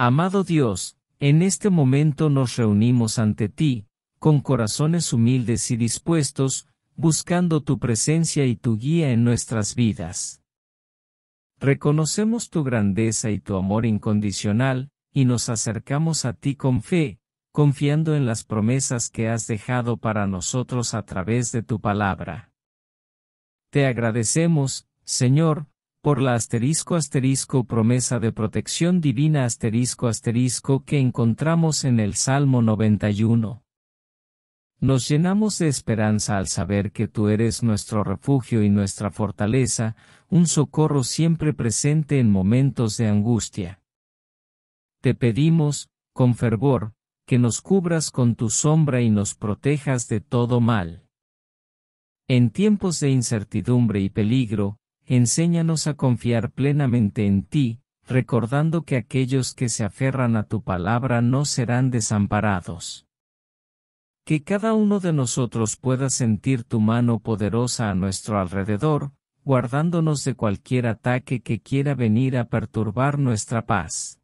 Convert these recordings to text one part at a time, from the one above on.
Amado Dios, en este momento nos reunimos ante ti, con corazones humildes y dispuestos, buscando tu presencia y tu guía en nuestras vidas. Reconocemos tu grandeza y tu amor incondicional, y nos acercamos a ti con fe, confiando en las promesas que has dejado para nosotros a través de tu palabra. Te agradecemos, Señor, por la asterisco asterisco promesa de protección divina asterisco asterisco que encontramos en el Salmo 91. Nos llenamos de esperanza al saber que tú eres nuestro refugio y nuestra fortaleza, un socorro siempre presente en momentos de angustia. Te pedimos, con fervor, que nos cubras con tu sombra y nos protejas de todo mal. En tiempos de incertidumbre y peligro, enséñanos a confiar plenamente en ti, recordando que aquellos que se aferran a tu palabra no serán desamparados. Que cada uno de nosotros pueda sentir tu mano poderosa a nuestro alrededor, guardándonos de cualquier ataque que quiera venir a perturbar nuestra paz.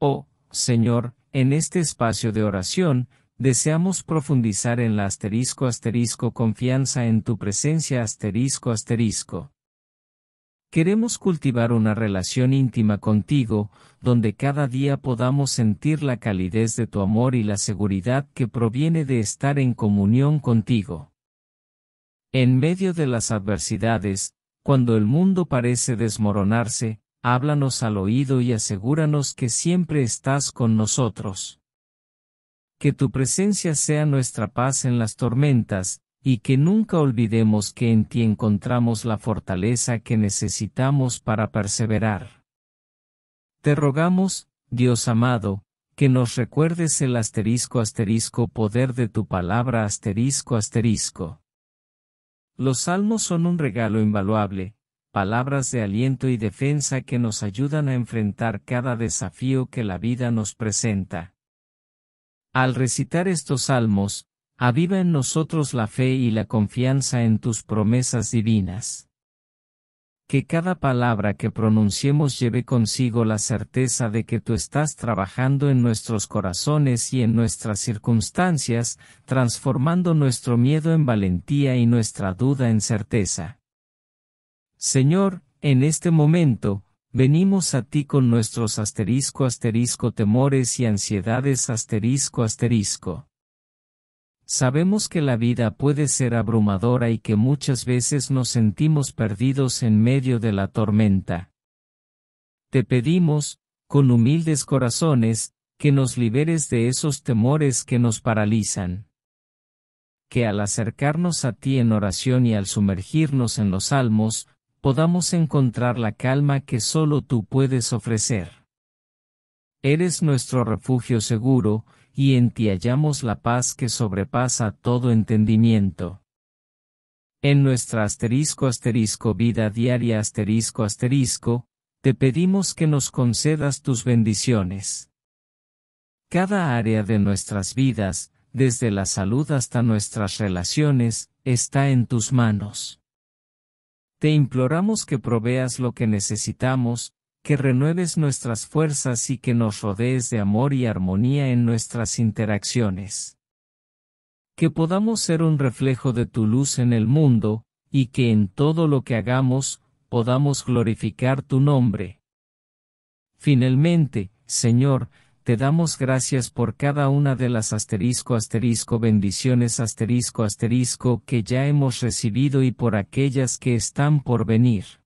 Oh, Señor, en este espacio de oración, deseamos profundizar en la asterisco asterisco confianza en tu presencia asterisco asterisco. Queremos cultivar una relación íntima contigo, donde cada día podamos sentir la calidez de tu amor y la seguridad que proviene de estar en comunión contigo. En medio de las adversidades, cuando el mundo parece desmoronarse, háblanos al oído y asegúranos que siempre estás con nosotros. Que tu presencia sea nuestra paz en las tormentas, y que nunca olvidemos que en ti encontramos la fortaleza que necesitamos para perseverar. Te rogamos, Dios amado, que nos recuerdes el asterisco asterisco poder de tu palabra asterisco asterisco. Los salmos son un regalo invaluable, palabras de aliento y defensa que nos ayudan a enfrentar cada desafío que la vida nos presenta. Al recitar estos salmos, aviva en nosotros la fe y la confianza en tus promesas divinas. Que cada palabra que pronunciemos lleve consigo la certeza de que tú estás trabajando en nuestros corazones y en nuestras circunstancias, transformando nuestro miedo en valentía y nuestra duda en certeza. Señor, en este momento, venimos a ti con nuestros asterisco asterisco temores y ansiedades asterisco asterisco. Sabemos que la vida puede ser abrumadora y que muchas veces nos sentimos perdidos en medio de la tormenta. Te pedimos, con humildes corazones, que nos liberes de esos temores que nos paralizan. Que al acercarnos a ti en oración y al sumergirnos en los salmos, podamos encontrar la calma que solo tú puedes ofrecer. Eres nuestro refugio seguro, y en ti hallamos la paz que sobrepasa todo entendimiento. En nuestra asterisco asterisco vida diaria asterisco asterisco, te pedimos que nos concedas tus bendiciones. Cada área de nuestras vidas, desde la salud hasta nuestras relaciones, está en tus manos. Te imploramos que proveas lo que necesitamos, que renueves nuestras fuerzas y que nos rodees de amor y armonía en nuestras interacciones. Que podamos ser un reflejo de tu luz en el mundo, y que en todo lo que hagamos, podamos glorificar tu nombre. Finalmente, Señor, te damos gracias por cada una de las asterisco asterisco bendiciones asterisco asterisco que ya hemos recibido y por aquellas que están por venir.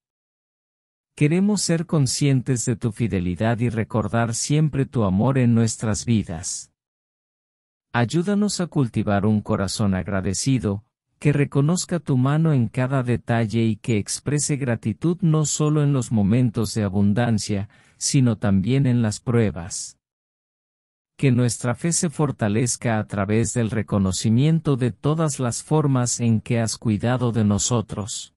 Queremos ser conscientes de tu fidelidad y recordar siempre tu amor en nuestras vidas. Ayúdanos a cultivar un corazón agradecido, que reconozca tu mano en cada detalle y que exprese gratitud no solo en los momentos de abundancia, sino también en las pruebas. Que nuestra fe se fortalezca a través del reconocimiento de todas las formas en que has cuidado de nosotros.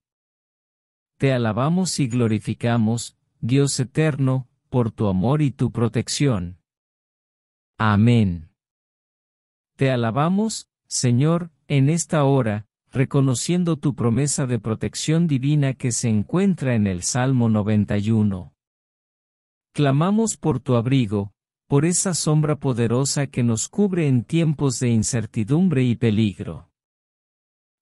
Te alabamos y glorificamos, Dios eterno, por tu amor y tu protección. Amén. Te alabamos, Señor, en esta hora, reconociendo tu promesa de protección divina que se encuentra en el Salmo 91. Clamamos por tu abrigo, por esa sombra poderosa que nos cubre en tiempos de incertidumbre y peligro.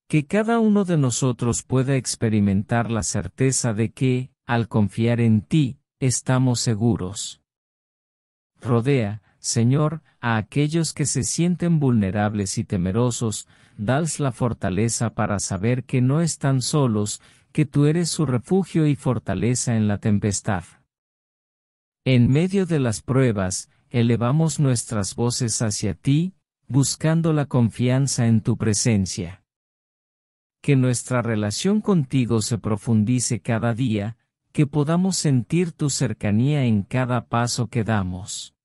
Que cada uno de nosotros pueda experimentar la certeza de que, al confiar en ti, estamos seguros. Rodea, Señor, a aquellos que se sienten vulnerables y temerosos, dals la fortaleza para saber que no están solos, que tú eres su refugio y fortaleza en la tempestad. En medio de las pruebas, elevamos nuestras voces hacia ti, buscando la confianza en tu presencia. Que nuestra relación contigo se profundice cada día, que podamos sentir tu cercanía en cada paso que damos.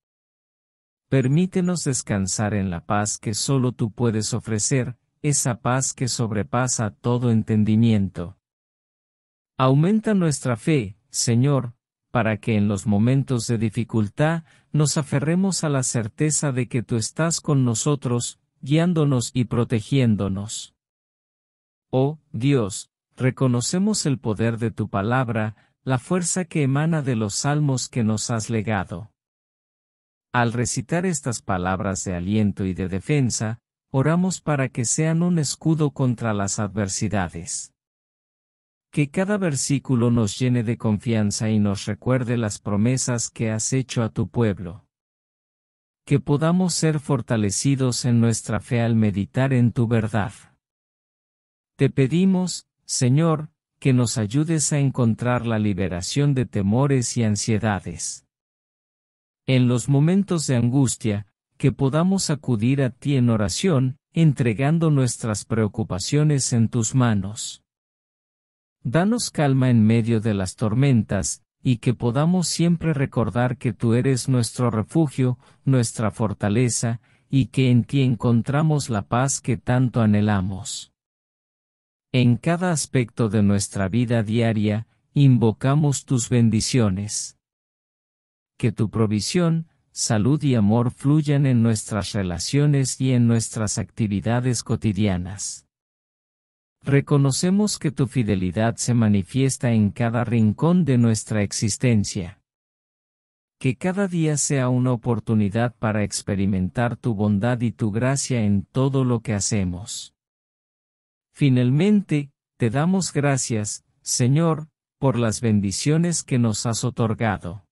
Permítenos descansar en la paz que solo tú puedes ofrecer, esa paz que sobrepasa todo entendimiento. Aumenta nuestra fe, Señor, para que en los momentos de dificultad nos aferremos a la certeza de que tú estás con nosotros, guiándonos y protegiéndonos. Oh, Dios, reconocemos el poder de tu palabra, la fuerza que emana de los salmos que nos has legado. Al recitar estas palabras de aliento y de defensa, oramos para que sean un escudo contra las adversidades. Que cada versículo nos llene de confianza y nos recuerde las promesas que has hecho a tu pueblo. Que podamos ser fortalecidos en nuestra fe al meditar en tu verdad. Te pedimos, Señor, que nos ayudes a encontrar la liberación de temores y ansiedades. En los momentos de angustia, que podamos acudir a ti en oración, entregando nuestras preocupaciones en tus manos. Danos calma en medio de las tormentas, y que podamos siempre recordar que tú eres nuestro refugio, nuestra fortaleza, y que en ti encontramos la paz que tanto anhelamos. En cada aspecto de nuestra vida diaria, invocamos tus bendiciones. Que tu provisión, salud y amor fluyan en nuestras relaciones y en nuestras actividades cotidianas. Reconocemos que tu fidelidad se manifiesta en cada rincón de nuestra existencia. Que cada día sea una oportunidad para experimentar tu bondad y tu gracia en todo lo que hacemos. Finalmente, te damos gracias, Señor, por las bendiciones que nos has otorgado.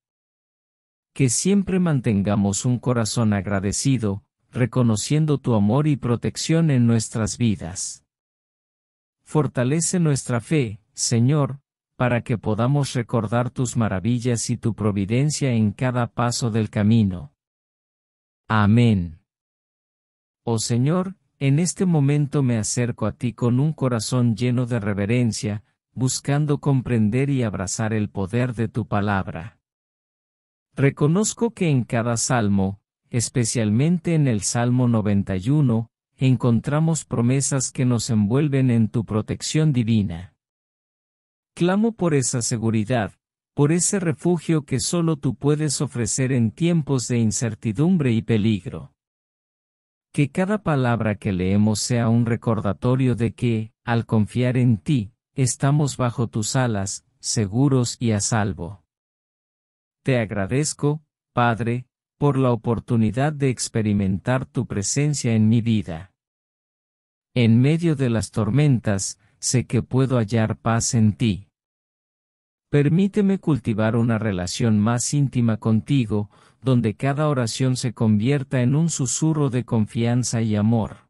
Que siempre mantengamos un corazón agradecido, reconociendo tu amor y protección en nuestras vidas. Fortalece nuestra fe, Señor, para que podamos recordar tus maravillas y tu providencia en cada paso del camino. Amén. Oh Señor, en este momento me acerco a ti con un corazón lleno de reverencia, buscando comprender y abrazar el poder de tu palabra. Reconozco que en cada salmo, especialmente en el Salmo 91, encontramos promesas que nos envuelven en tu protección divina. Clamo por esa seguridad, por ese refugio que solo tú puedes ofrecer en tiempos de incertidumbre y peligro. Que cada palabra que leemos sea un recordatorio de que, al confiar en ti, estamos bajo tus alas, seguros y a salvo. Te agradezco, Padre, por la oportunidad de experimentar tu presencia en mi vida. En medio de las tormentas, sé que puedo hallar paz en ti. Permíteme cultivar una relación más íntima contigo, donde cada oración se convierta en un susurro de confianza y amor.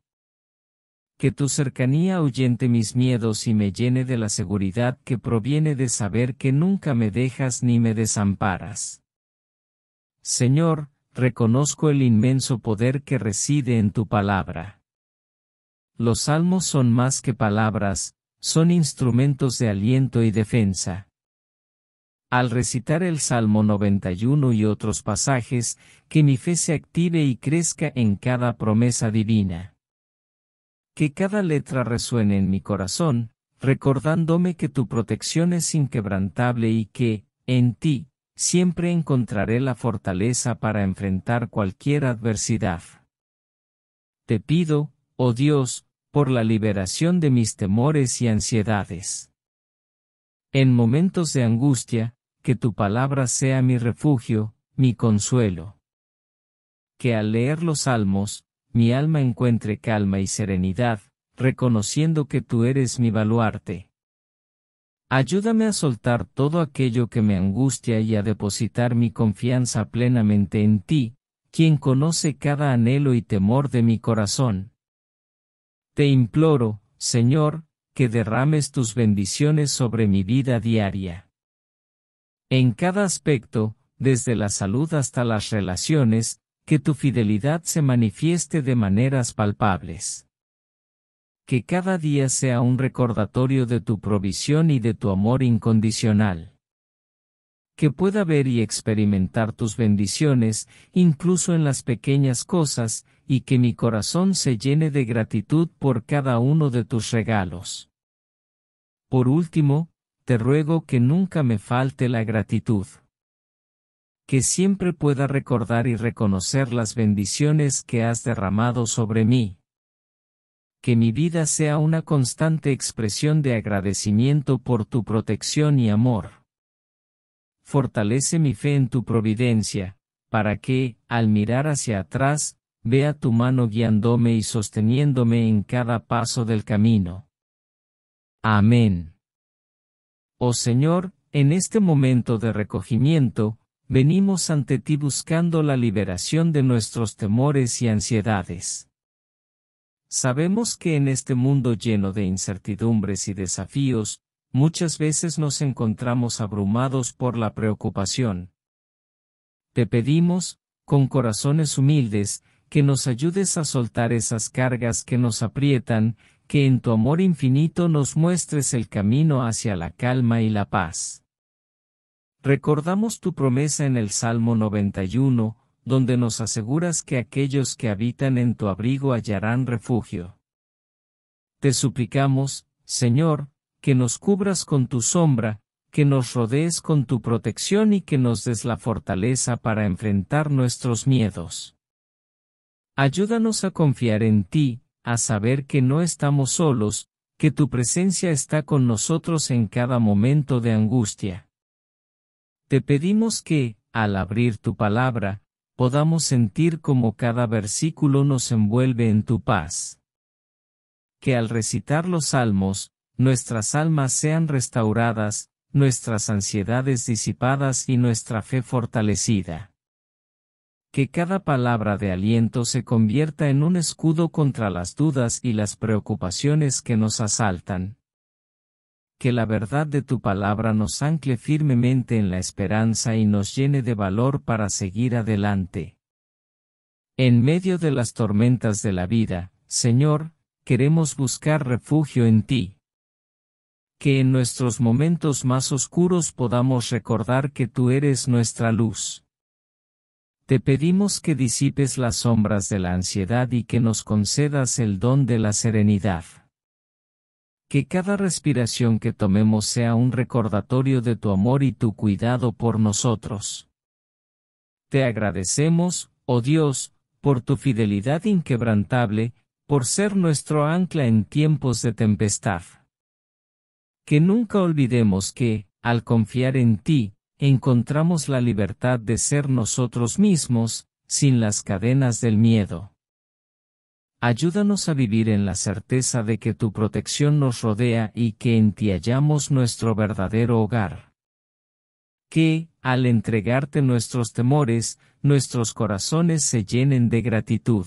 Que tu cercanía ahuyente mis miedos y me llene de la seguridad que proviene de saber que nunca me dejas ni me desamparas. Señor, reconozco el inmenso poder que reside en tu palabra. Los salmos son más que palabras, son instrumentos de aliento y defensa. Al recitar el Salmo 91 y otros pasajes, que mi fe se active y crezca en cada promesa divina. Que cada letra resuene en mi corazón, recordándome que tu protección es inquebrantable y que, en ti, siempre encontraré la fortaleza para enfrentar cualquier adversidad. Te pido, oh Dios, por la liberación de mis temores y ansiedades. En momentos de angustia, que tu palabra sea mi refugio, mi consuelo. Que al leer los salmos, mi alma encuentre calma y serenidad, reconociendo que tú eres mi baluarte. Ayúdame a soltar todo aquello que me angustia y a depositar mi confianza plenamente en ti, quien conoce cada anhelo y temor de mi corazón. Te imploro, Señor, que derrames tus bendiciones sobre mi vida diaria. En cada aspecto, desde la salud hasta las relaciones, que tu fidelidad se manifieste de maneras palpables. Que cada día sea un recordatorio de tu provisión y de tu amor incondicional. Que pueda ver y experimentar tus bendiciones, incluso en las pequeñas cosas, y que mi corazón se llene de gratitud por cada uno de tus regalos. Por último, te ruego que nunca me falte la gratitud que siempre pueda recordar y reconocer las bendiciones que has derramado sobre mí. Que mi vida sea una constante expresión de agradecimiento por tu protección y amor. Fortalece mi fe en tu providencia, para que, al mirar hacia atrás, vea tu mano guiándome y sosteniéndome en cada paso del camino. Amén. Oh Señor, en este momento de recogimiento, venimos ante ti buscando la liberación de nuestros temores y ansiedades. Sabemos que en este mundo lleno de incertidumbres y desafíos, muchas veces nos encontramos abrumados por la preocupación. Te pedimos, con corazones humildes, que nos ayudes a soltar esas cargas que nos aprietan, que en tu amor infinito nos muestres el camino hacia la calma y la paz. Recordamos tu promesa en el Salmo 91, donde nos aseguras que aquellos que habitan en tu abrigo hallarán refugio. Te suplicamos, Señor, que nos cubras con tu sombra, que nos rodees con tu protección y que nos des la fortaleza para enfrentar nuestros miedos. Ayúdanos a confiar en ti, a saber que no estamos solos, que tu presencia está con nosotros en cada momento de angustia. Te pedimos que, al abrir tu palabra, podamos sentir como cada versículo nos envuelve en tu paz. Que al recitar los salmos, nuestras almas sean restauradas, nuestras ansiedades disipadas y nuestra fe fortalecida. Que cada palabra de aliento se convierta en un escudo contra las dudas y las preocupaciones que nos asaltan que la verdad de tu palabra nos ancle firmemente en la esperanza y nos llene de valor para seguir adelante. En medio de las tormentas de la vida, Señor, queremos buscar refugio en ti. Que en nuestros momentos más oscuros podamos recordar que tú eres nuestra luz. Te pedimos que disipes las sombras de la ansiedad y que nos concedas el don de la serenidad. Que cada respiración que tomemos sea un recordatorio de tu amor y tu cuidado por nosotros. Te agradecemos, oh Dios, por tu fidelidad inquebrantable, por ser nuestro ancla en tiempos de tempestad. Que nunca olvidemos que, al confiar en ti, encontramos la libertad de ser nosotros mismos, sin las cadenas del miedo. Ayúdanos a vivir en la certeza de que tu protección nos rodea y que en ti hallamos nuestro verdadero hogar. Que, al entregarte nuestros temores, nuestros corazones se llenen de gratitud.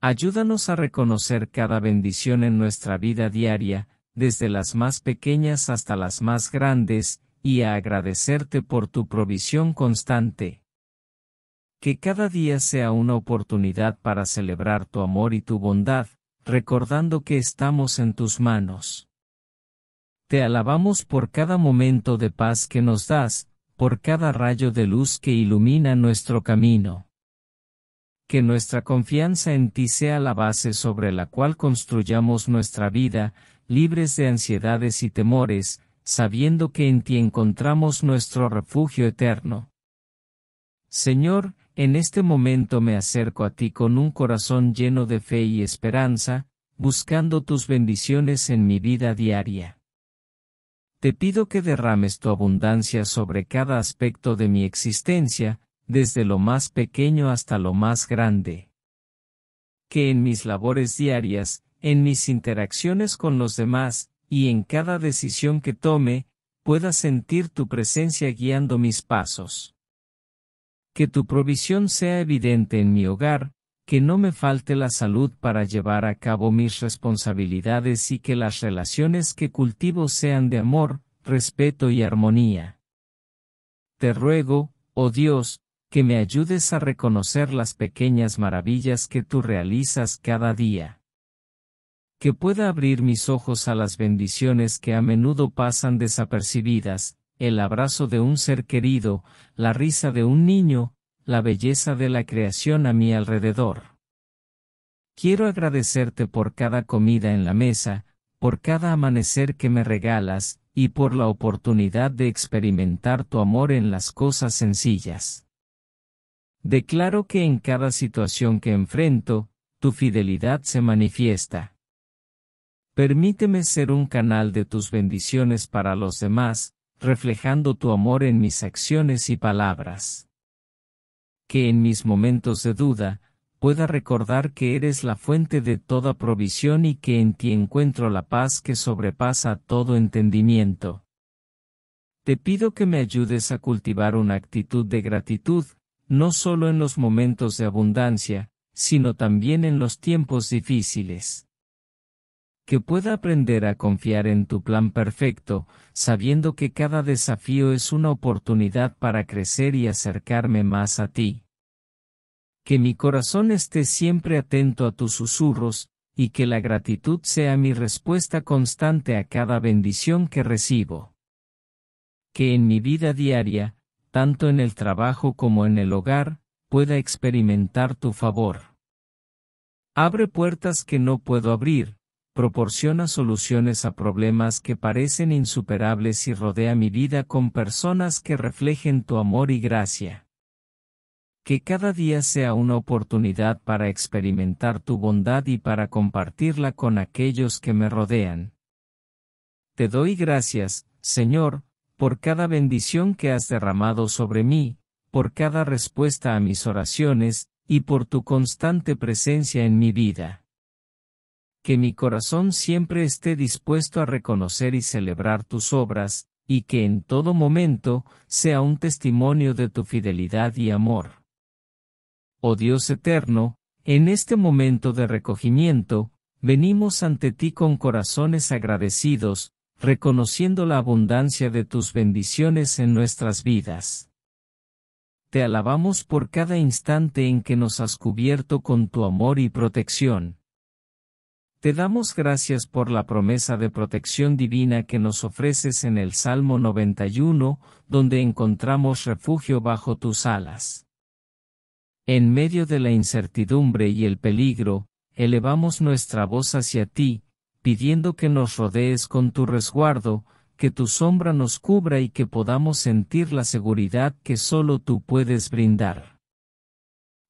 Ayúdanos a reconocer cada bendición en nuestra vida diaria, desde las más pequeñas hasta las más grandes, y a agradecerte por tu provisión constante. Que cada día sea una oportunidad para celebrar tu amor y tu bondad, recordando que estamos en tus manos. Te alabamos por cada momento de paz que nos das, por cada rayo de luz que ilumina nuestro camino. Que nuestra confianza en ti sea la base sobre la cual construyamos nuestra vida, libres de ansiedades y temores, sabiendo que en ti encontramos nuestro refugio eterno. Señor, en este momento me acerco a ti con un corazón lleno de fe y esperanza, buscando tus bendiciones en mi vida diaria. Te pido que derrames tu abundancia sobre cada aspecto de mi existencia, desde lo más pequeño hasta lo más grande. Que en mis labores diarias, en mis interacciones con los demás, y en cada decisión que tome, pueda sentir tu presencia guiando mis pasos. Que tu provisión sea evidente en mi hogar, que no me falte la salud para llevar a cabo mis responsabilidades y que las relaciones que cultivo sean de amor, respeto y armonía. Te ruego, oh Dios, que me ayudes a reconocer las pequeñas maravillas que tú realizas cada día. Que pueda abrir mis ojos a las bendiciones que a menudo pasan desapercibidas, el abrazo de un ser querido, la risa de un niño, la belleza de la creación a mi alrededor. Quiero agradecerte por cada comida en la mesa, por cada amanecer que me regalas, y por la oportunidad de experimentar tu amor en las cosas sencillas. Declaro que en cada situación que enfrento, tu fidelidad se manifiesta. Permíteme ser un canal de tus bendiciones para los demás, reflejando tu amor en mis acciones y palabras. Que en mis momentos de duda, pueda recordar que eres la fuente de toda provisión y que en ti encuentro la paz que sobrepasa todo entendimiento. Te pido que me ayudes a cultivar una actitud de gratitud, no solo en los momentos de abundancia, sino también en los tiempos difíciles. Que pueda aprender a confiar en tu plan perfecto, sabiendo que cada desafío es una oportunidad para crecer y acercarme más a ti que mi corazón esté siempre atento a tus susurros, y que la gratitud sea mi respuesta constante a cada bendición que recibo. Que en mi vida diaria, tanto en el trabajo como en el hogar, pueda experimentar tu favor. Abre puertas que no puedo abrir, proporciona soluciones a problemas que parecen insuperables y rodea mi vida con personas que reflejen tu amor y gracia. Que cada día sea una oportunidad para experimentar tu bondad y para compartirla con aquellos que me rodean. Te doy gracias, Señor, por cada bendición que has derramado sobre mí, por cada respuesta a mis oraciones, y por tu constante presencia en mi vida. Que mi corazón siempre esté dispuesto a reconocer y celebrar tus obras, y que en todo momento sea un testimonio de tu fidelidad y amor oh Dios eterno, en este momento de recogimiento, venimos ante ti con corazones agradecidos, reconociendo la abundancia de tus bendiciones en nuestras vidas. Te alabamos por cada instante en que nos has cubierto con tu amor y protección. Te damos gracias por la promesa de protección divina que nos ofreces en el Salmo 91, donde encontramos refugio bajo tus alas. En medio de la incertidumbre y el peligro, elevamos nuestra voz hacia ti, pidiendo que nos rodees con tu resguardo, que tu sombra nos cubra y que podamos sentir la seguridad que solo tú puedes brindar.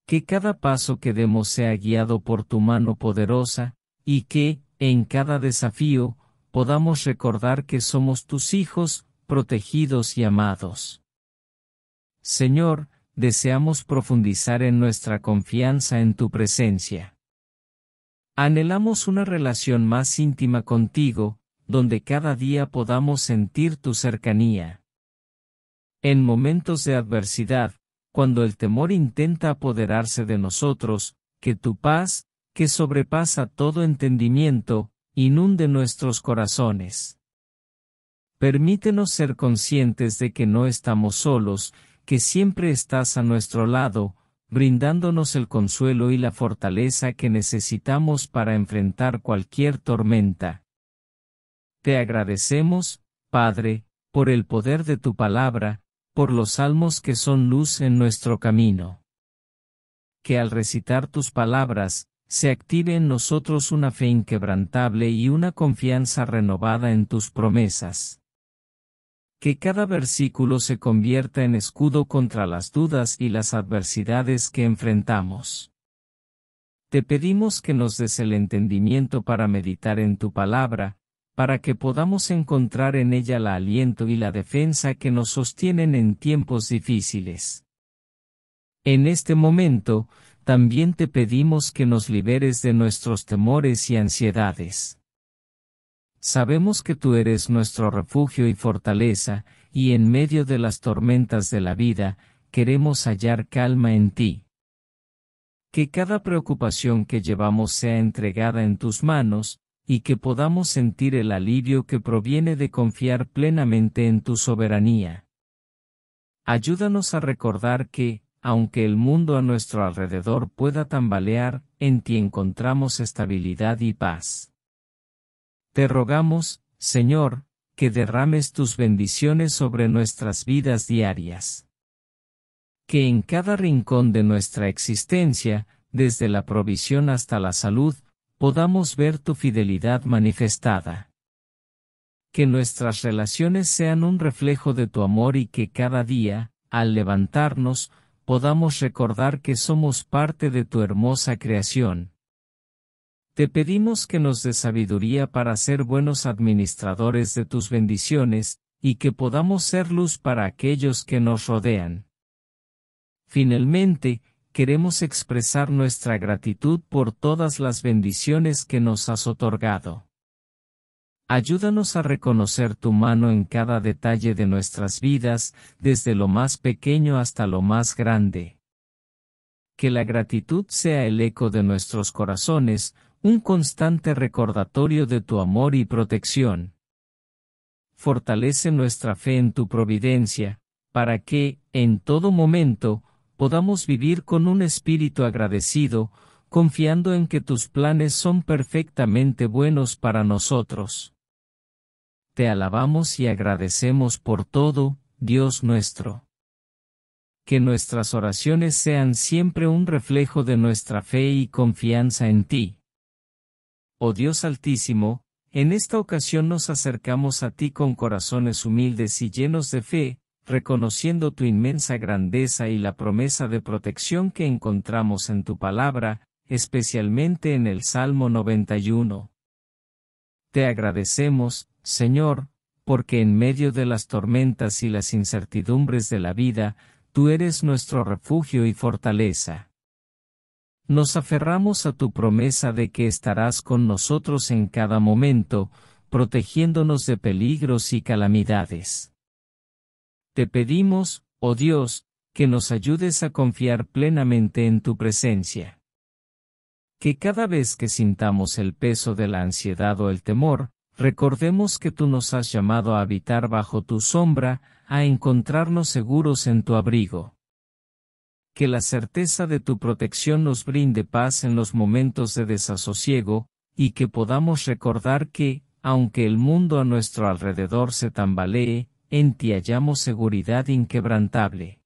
Que cada paso que demos sea guiado por tu mano poderosa, y que, en cada desafío, podamos recordar que somos tus hijos, protegidos y amados. Señor, deseamos profundizar en nuestra confianza en tu presencia. Anhelamos una relación más íntima contigo, donde cada día podamos sentir tu cercanía. En momentos de adversidad, cuando el temor intenta apoderarse de nosotros, que tu paz, que sobrepasa todo entendimiento, inunde nuestros corazones. Permítenos ser conscientes de que no estamos solos, que siempre estás a nuestro lado, brindándonos el consuelo y la fortaleza que necesitamos para enfrentar cualquier tormenta. Te agradecemos, Padre, por el poder de tu palabra, por los salmos que son luz en nuestro camino. Que al recitar tus palabras, se active en nosotros una fe inquebrantable y una confianza renovada en tus promesas que cada versículo se convierta en escudo contra las dudas y las adversidades que enfrentamos. Te pedimos que nos des el entendimiento para meditar en tu palabra, para que podamos encontrar en ella el aliento y la defensa que nos sostienen en tiempos difíciles. En este momento, también te pedimos que nos liberes de nuestros temores y ansiedades. Sabemos que tú eres nuestro refugio y fortaleza, y en medio de las tormentas de la vida, queremos hallar calma en ti. Que cada preocupación que llevamos sea entregada en tus manos, y que podamos sentir el alivio que proviene de confiar plenamente en tu soberanía. Ayúdanos a recordar que, aunque el mundo a nuestro alrededor pueda tambalear, en ti encontramos estabilidad y paz. Te rogamos, Señor, que derrames tus bendiciones sobre nuestras vidas diarias. Que en cada rincón de nuestra existencia, desde la provisión hasta la salud, podamos ver tu fidelidad manifestada. Que nuestras relaciones sean un reflejo de tu amor y que cada día, al levantarnos, podamos recordar que somos parte de tu hermosa creación. Te pedimos que nos dé sabiduría para ser buenos administradores de tus bendiciones, y que podamos ser luz para aquellos que nos rodean. Finalmente, queremos expresar nuestra gratitud por todas las bendiciones que nos has otorgado. Ayúdanos a reconocer tu mano en cada detalle de nuestras vidas, desde lo más pequeño hasta lo más grande. Que la gratitud sea el eco de nuestros corazones, un constante recordatorio de tu amor y protección. Fortalece nuestra fe en tu providencia, para que, en todo momento, podamos vivir con un espíritu agradecido, confiando en que tus planes son perfectamente buenos para nosotros te alabamos y agradecemos por todo, Dios nuestro. Que nuestras oraciones sean siempre un reflejo de nuestra fe y confianza en ti. Oh Dios Altísimo, en esta ocasión nos acercamos a ti con corazones humildes y llenos de fe, reconociendo tu inmensa grandeza y la promesa de protección que encontramos en tu palabra, especialmente en el Salmo 91. Te agradecemos, Señor, porque en medio de las tormentas y las incertidumbres de la vida, tú eres nuestro refugio y fortaleza. Nos aferramos a tu promesa de que estarás con nosotros en cada momento, protegiéndonos de peligros y calamidades. Te pedimos, oh Dios, que nos ayudes a confiar plenamente en tu presencia. Que cada vez que sintamos el peso de la ansiedad o el temor, Recordemos que tú nos has llamado a habitar bajo tu sombra, a encontrarnos seguros en tu abrigo. Que la certeza de tu protección nos brinde paz en los momentos de desasosiego, y que podamos recordar que, aunque el mundo a nuestro alrededor se tambalee, en ti hallamos seguridad inquebrantable.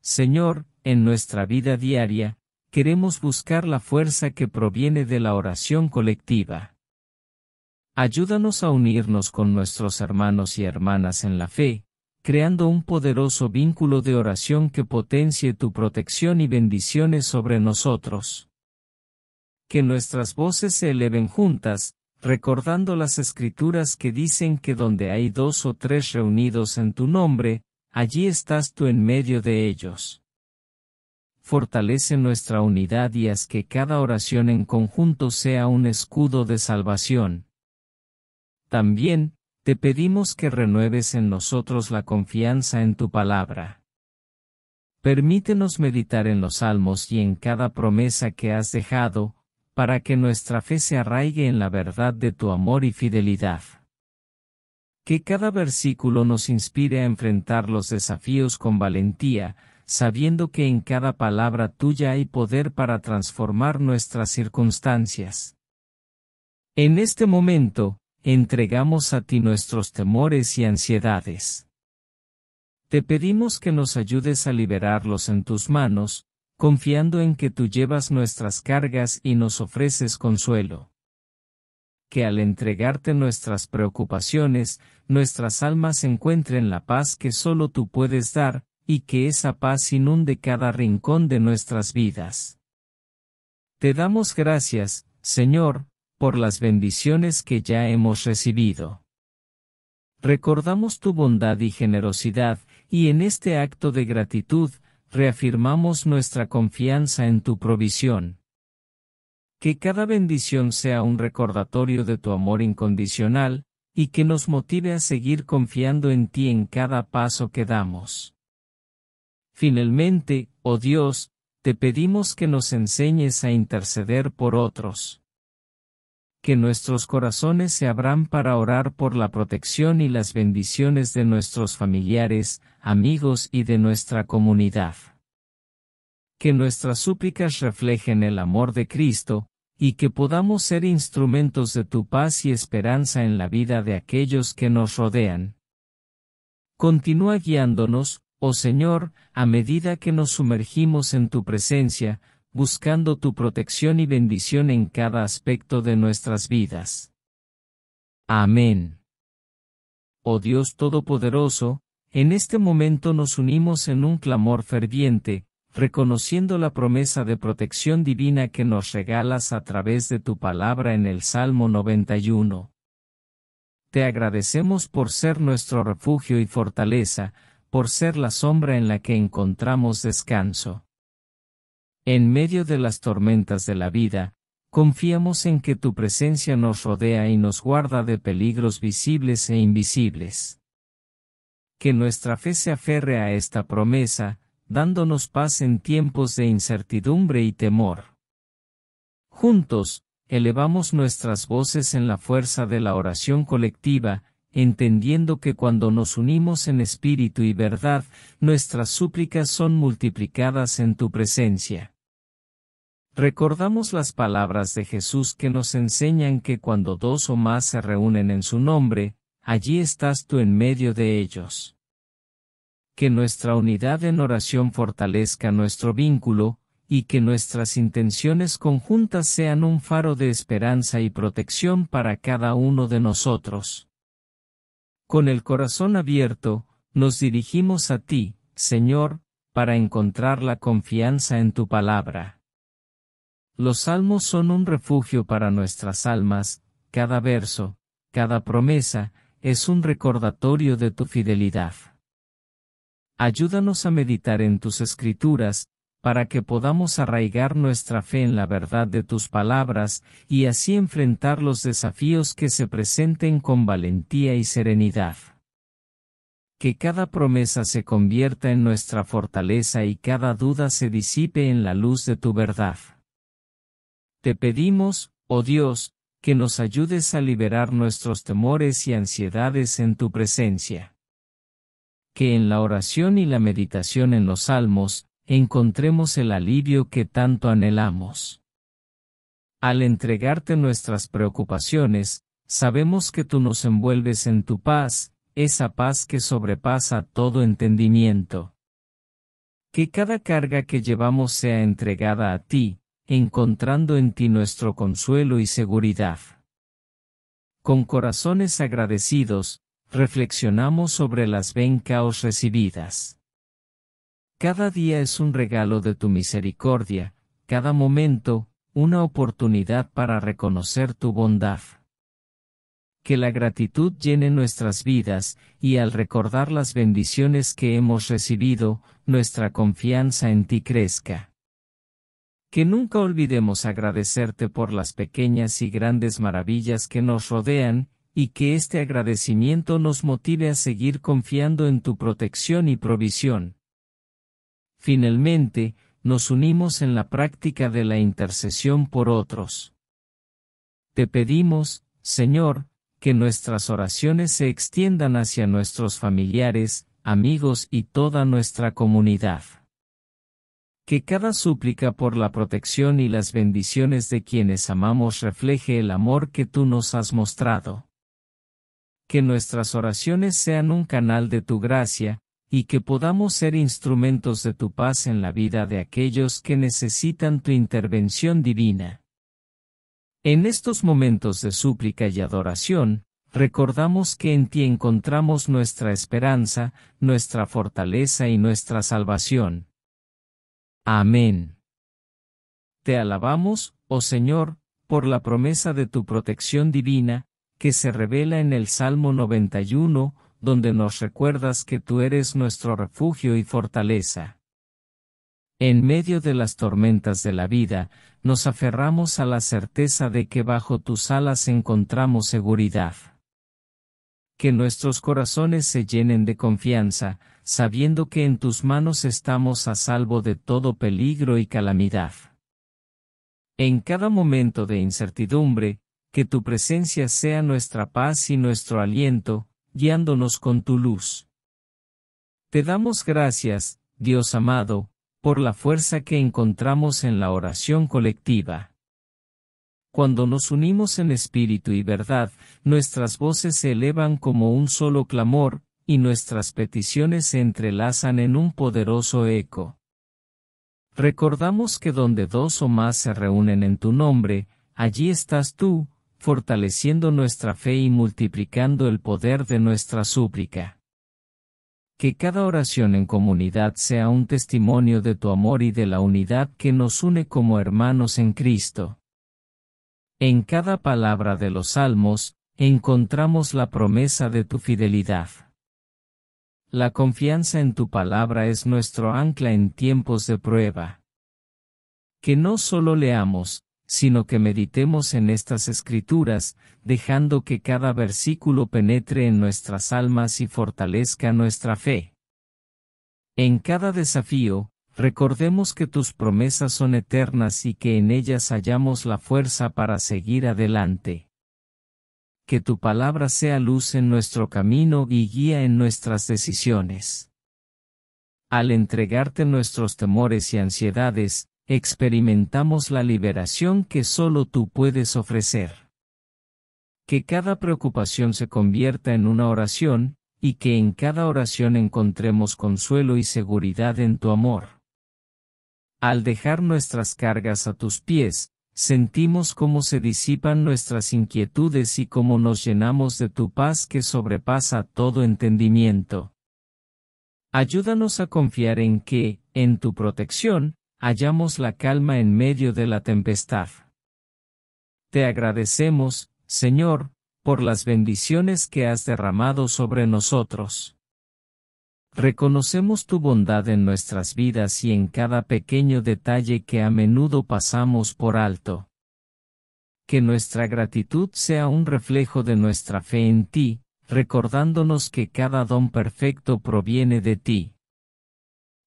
Señor, en nuestra vida diaria, queremos buscar la fuerza que proviene de la oración colectiva. Ayúdanos a unirnos con nuestros hermanos y hermanas en la fe, creando un poderoso vínculo de oración que potencie tu protección y bendiciones sobre nosotros. Que nuestras voces se eleven juntas, recordando las escrituras que dicen que donde hay dos o tres reunidos en tu nombre, allí estás tú en medio de ellos. Fortalece nuestra unidad y haz que cada oración en conjunto sea un escudo de salvación. También, te pedimos que renueves en nosotros la confianza en tu palabra. Permítenos meditar en los salmos y en cada promesa que has dejado, para que nuestra fe se arraigue en la verdad de tu amor y fidelidad. Que cada versículo nos inspire a enfrentar los desafíos con valentía, sabiendo que en cada palabra tuya hay poder para transformar nuestras circunstancias. En este momento, entregamos a ti nuestros temores y ansiedades. Te pedimos que nos ayudes a liberarlos en tus manos, confiando en que tú llevas nuestras cargas y nos ofreces consuelo. Que al entregarte nuestras preocupaciones, nuestras almas encuentren la paz que solo tú puedes dar, y que esa paz inunde cada rincón de nuestras vidas. Te damos gracias, Señor, por las bendiciones que ya hemos recibido. Recordamos tu bondad y generosidad, y en este acto de gratitud, reafirmamos nuestra confianza en tu provisión. Que cada bendición sea un recordatorio de tu amor incondicional, y que nos motive a seguir confiando en ti en cada paso que damos. Finalmente, oh Dios, te pedimos que nos enseñes a interceder por otros que nuestros corazones se abran para orar por la protección y las bendiciones de nuestros familiares, amigos y de nuestra comunidad. Que nuestras súplicas reflejen el amor de Cristo, y que podamos ser instrumentos de tu paz y esperanza en la vida de aquellos que nos rodean. Continúa guiándonos, oh Señor, a medida que nos sumergimos en tu presencia, buscando tu protección y bendición en cada aspecto de nuestras vidas. Amén. Oh Dios Todopoderoso, en este momento nos unimos en un clamor ferviente, reconociendo la promesa de protección divina que nos regalas a través de tu palabra en el Salmo 91. Te agradecemos por ser nuestro refugio y fortaleza, por ser la sombra en la que encontramos descanso. En medio de las tormentas de la vida, confiamos en que tu presencia nos rodea y nos guarda de peligros visibles e invisibles. Que nuestra fe se aferre a esta promesa, dándonos paz en tiempos de incertidumbre y temor. Juntos, elevamos nuestras voces en la fuerza de la oración colectiva, entendiendo que cuando nos unimos en espíritu y verdad, nuestras súplicas son multiplicadas en tu presencia. Recordamos las palabras de Jesús que nos enseñan que cuando dos o más se reúnen en su nombre, allí estás tú en medio de ellos. Que nuestra unidad en oración fortalezca nuestro vínculo, y que nuestras intenciones conjuntas sean un faro de esperanza y protección para cada uno de nosotros. Con el corazón abierto, nos dirigimos a ti, Señor, para encontrar la confianza en tu palabra. Los salmos son un refugio para nuestras almas, cada verso, cada promesa, es un recordatorio de tu fidelidad. Ayúdanos a meditar en tus escrituras, para que podamos arraigar nuestra fe en la verdad de tus palabras, y así enfrentar los desafíos que se presenten con valentía y serenidad. Que cada promesa se convierta en nuestra fortaleza y cada duda se disipe en la luz de tu verdad. Te pedimos, oh Dios, que nos ayudes a liberar nuestros temores y ansiedades en tu presencia. Que en la oración y la meditación en los salmos, encontremos el alivio que tanto anhelamos. Al entregarte nuestras preocupaciones, sabemos que tú nos envuelves en tu paz, esa paz que sobrepasa todo entendimiento. Que cada carga que llevamos sea entregada a ti, encontrando en ti nuestro consuelo y seguridad. Con corazones agradecidos, reflexionamos sobre las bencaos recibidas. Cada día es un regalo de tu misericordia, cada momento, una oportunidad para reconocer tu bondad. Que la gratitud llene nuestras vidas, y al recordar las bendiciones que hemos recibido, nuestra confianza en ti crezca. Que nunca olvidemos agradecerte por las pequeñas y grandes maravillas que nos rodean, y que este agradecimiento nos motive a seguir confiando en tu protección y provisión. Finalmente, nos unimos en la práctica de la intercesión por otros. Te pedimos, Señor, que nuestras oraciones se extiendan hacia nuestros familiares, amigos y toda nuestra comunidad. Que cada súplica por la protección y las bendiciones de quienes amamos refleje el amor que tú nos has mostrado. Que nuestras oraciones sean un canal de tu gracia, y que podamos ser instrumentos de tu paz en la vida de aquellos que necesitan tu intervención divina. En estos momentos de súplica y adoración, recordamos que en ti encontramos nuestra esperanza, nuestra fortaleza y nuestra salvación. Amén. Te alabamos, oh Señor, por la promesa de tu protección divina, que se revela en el Salmo 91, donde nos recuerdas que tú eres nuestro refugio y fortaleza. En medio de las tormentas de la vida, nos aferramos a la certeza de que bajo tus alas encontramos seguridad. Que nuestros corazones se llenen de confianza, sabiendo que en tus manos estamos a salvo de todo peligro y calamidad. En cada momento de incertidumbre, que tu presencia sea nuestra paz y nuestro aliento, guiándonos con tu luz. Te damos gracias, Dios amado, por la fuerza que encontramos en la oración colectiva. Cuando nos unimos en espíritu y verdad, nuestras voces se elevan como un solo clamor, y nuestras peticiones se entrelazan en un poderoso eco. Recordamos que donde dos o más se reúnen en tu nombre, allí estás tú, fortaleciendo nuestra fe y multiplicando el poder de nuestra súplica. Que cada oración en comunidad sea un testimonio de tu amor y de la unidad que nos une como hermanos en Cristo. En cada palabra de los salmos, encontramos la promesa de tu fidelidad. La confianza en tu palabra es nuestro ancla en tiempos de prueba. Que no solo leamos, sino que meditemos en estas escrituras, dejando que cada versículo penetre en nuestras almas y fortalezca nuestra fe. En cada desafío, recordemos que tus promesas son eternas y que en ellas hallamos la fuerza para seguir adelante que tu palabra sea luz en nuestro camino y guía en nuestras decisiones. Al entregarte nuestros temores y ansiedades, experimentamos la liberación que solo tú puedes ofrecer. Que cada preocupación se convierta en una oración, y que en cada oración encontremos consuelo y seguridad en tu amor. Al dejar nuestras cargas a tus pies, sentimos cómo se disipan nuestras inquietudes y cómo nos llenamos de tu paz que sobrepasa todo entendimiento. Ayúdanos a confiar en que, en tu protección, hallamos la calma en medio de la tempestad. Te agradecemos, Señor, por las bendiciones que has derramado sobre nosotros. Reconocemos tu bondad en nuestras vidas y en cada pequeño detalle que a menudo pasamos por alto. Que nuestra gratitud sea un reflejo de nuestra fe en ti, recordándonos que cada don perfecto proviene de ti.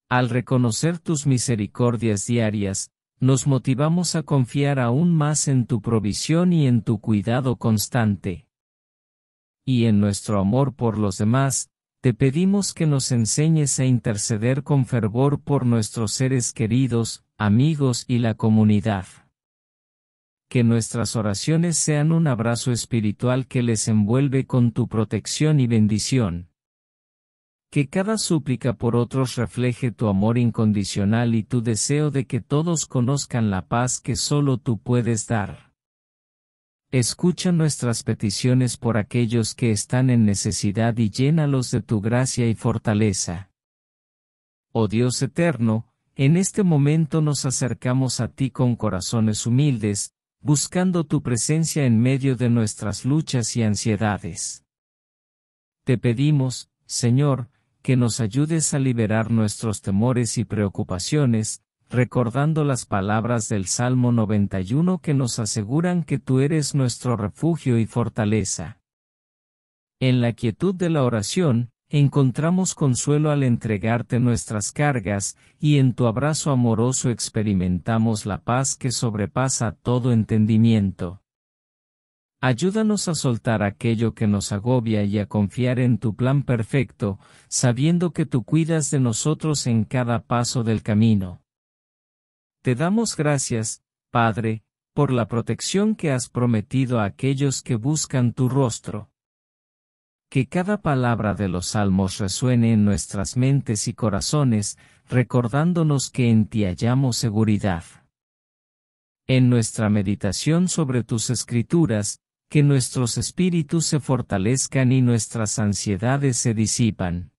Al reconocer tus misericordias diarias, nos motivamos a confiar aún más en tu provisión y en tu cuidado constante. Y en nuestro amor por los demás, te pedimos que nos enseñes a interceder con fervor por nuestros seres queridos, amigos y la comunidad. Que nuestras oraciones sean un abrazo espiritual que les envuelve con tu protección y bendición. Que cada súplica por otros refleje tu amor incondicional y tu deseo de que todos conozcan la paz que solo tú puedes dar. Escucha nuestras peticiones por aquellos que están en necesidad y llénalos de tu gracia y fortaleza. Oh Dios eterno, en este momento nos acercamos a ti con corazones humildes, buscando tu presencia en medio de nuestras luchas y ansiedades. Te pedimos, Señor, que nos ayudes a liberar nuestros temores y preocupaciones, recordando las palabras del Salmo 91 que nos aseguran que tú eres nuestro refugio y fortaleza. En la quietud de la oración, encontramos consuelo al entregarte nuestras cargas, y en tu abrazo amoroso experimentamos la paz que sobrepasa todo entendimiento. Ayúdanos a soltar aquello que nos agobia y a confiar en tu plan perfecto, sabiendo que tú cuidas de nosotros en cada paso del camino. Te damos gracias, Padre, por la protección que has prometido a aquellos que buscan tu rostro. Que cada palabra de los salmos resuene en nuestras mentes y corazones, recordándonos que en ti hallamos seguridad. En nuestra meditación sobre tus escrituras, que nuestros espíritus se fortalezcan y nuestras ansiedades se disipan.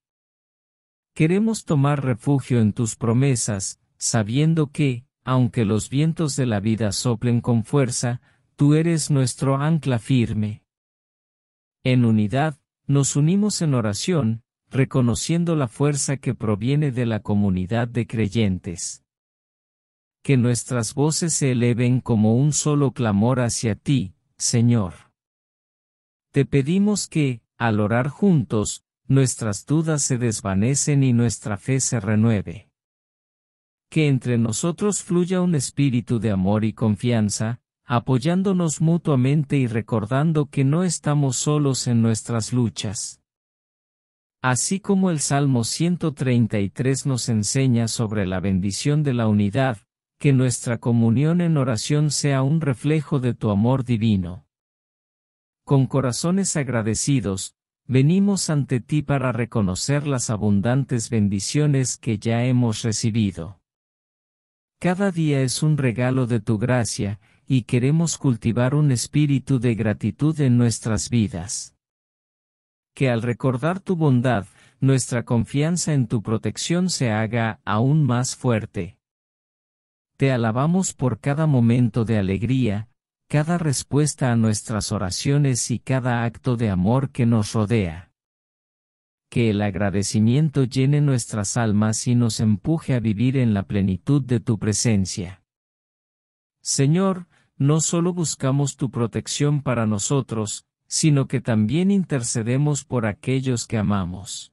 Queremos tomar refugio en tus promesas, sabiendo que, aunque los vientos de la vida soplen con fuerza, tú eres nuestro ancla firme. En unidad, nos unimos en oración, reconociendo la fuerza que proviene de la comunidad de creyentes. Que nuestras voces se eleven como un solo clamor hacia ti, Señor. Te pedimos que, al orar juntos, nuestras dudas se desvanecen y nuestra fe se renueve. Que entre nosotros fluya un espíritu de amor y confianza, apoyándonos mutuamente y recordando que no estamos solos en nuestras luchas. Así como el Salmo 133 nos enseña sobre la bendición de la unidad, que nuestra comunión en oración sea un reflejo de tu amor divino. Con corazones agradecidos, venimos ante ti para reconocer las abundantes bendiciones que ya hemos recibido. Cada día es un regalo de tu gracia, y queremos cultivar un espíritu de gratitud en nuestras vidas. Que al recordar tu bondad, nuestra confianza en tu protección se haga aún más fuerte. Te alabamos por cada momento de alegría, cada respuesta a nuestras oraciones y cada acto de amor que nos rodea. Que el agradecimiento llene nuestras almas y nos empuje a vivir en la plenitud de tu presencia. Señor, no solo buscamos tu protección para nosotros, sino que también intercedemos por aquellos que amamos.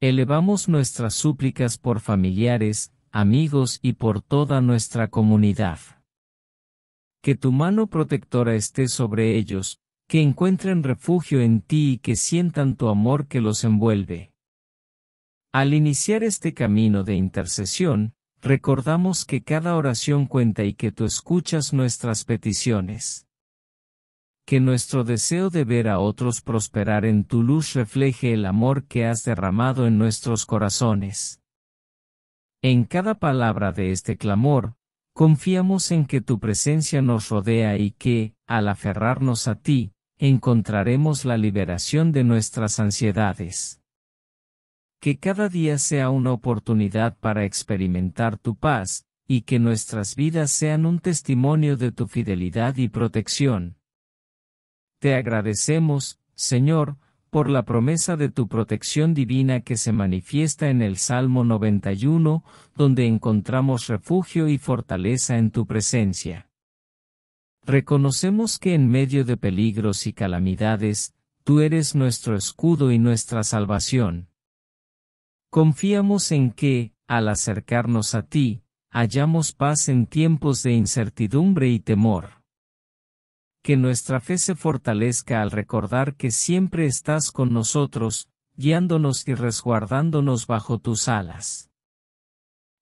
Elevamos nuestras súplicas por familiares, amigos y por toda nuestra comunidad. Que tu mano protectora esté sobre ellos, que encuentren refugio en ti y que sientan tu amor que los envuelve. Al iniciar este camino de intercesión, recordamos que cada oración cuenta y que tú escuchas nuestras peticiones. Que nuestro deseo de ver a otros prosperar en tu luz refleje el amor que has derramado en nuestros corazones. En cada palabra de este clamor, confiamos en que tu presencia nos rodea y que, al aferrarnos a ti, encontraremos la liberación de nuestras ansiedades. Que cada día sea una oportunidad para experimentar tu paz, y que nuestras vidas sean un testimonio de tu fidelidad y protección. Te agradecemos, Señor, por la promesa de tu protección divina que se manifiesta en el Salmo 91, donde encontramos refugio y fortaleza en tu presencia. Reconocemos que en medio de peligros y calamidades, tú eres nuestro escudo y nuestra salvación. Confiamos en que, al acercarnos a ti, hallamos paz en tiempos de incertidumbre y temor. Que nuestra fe se fortalezca al recordar que siempre estás con nosotros, guiándonos y resguardándonos bajo tus alas.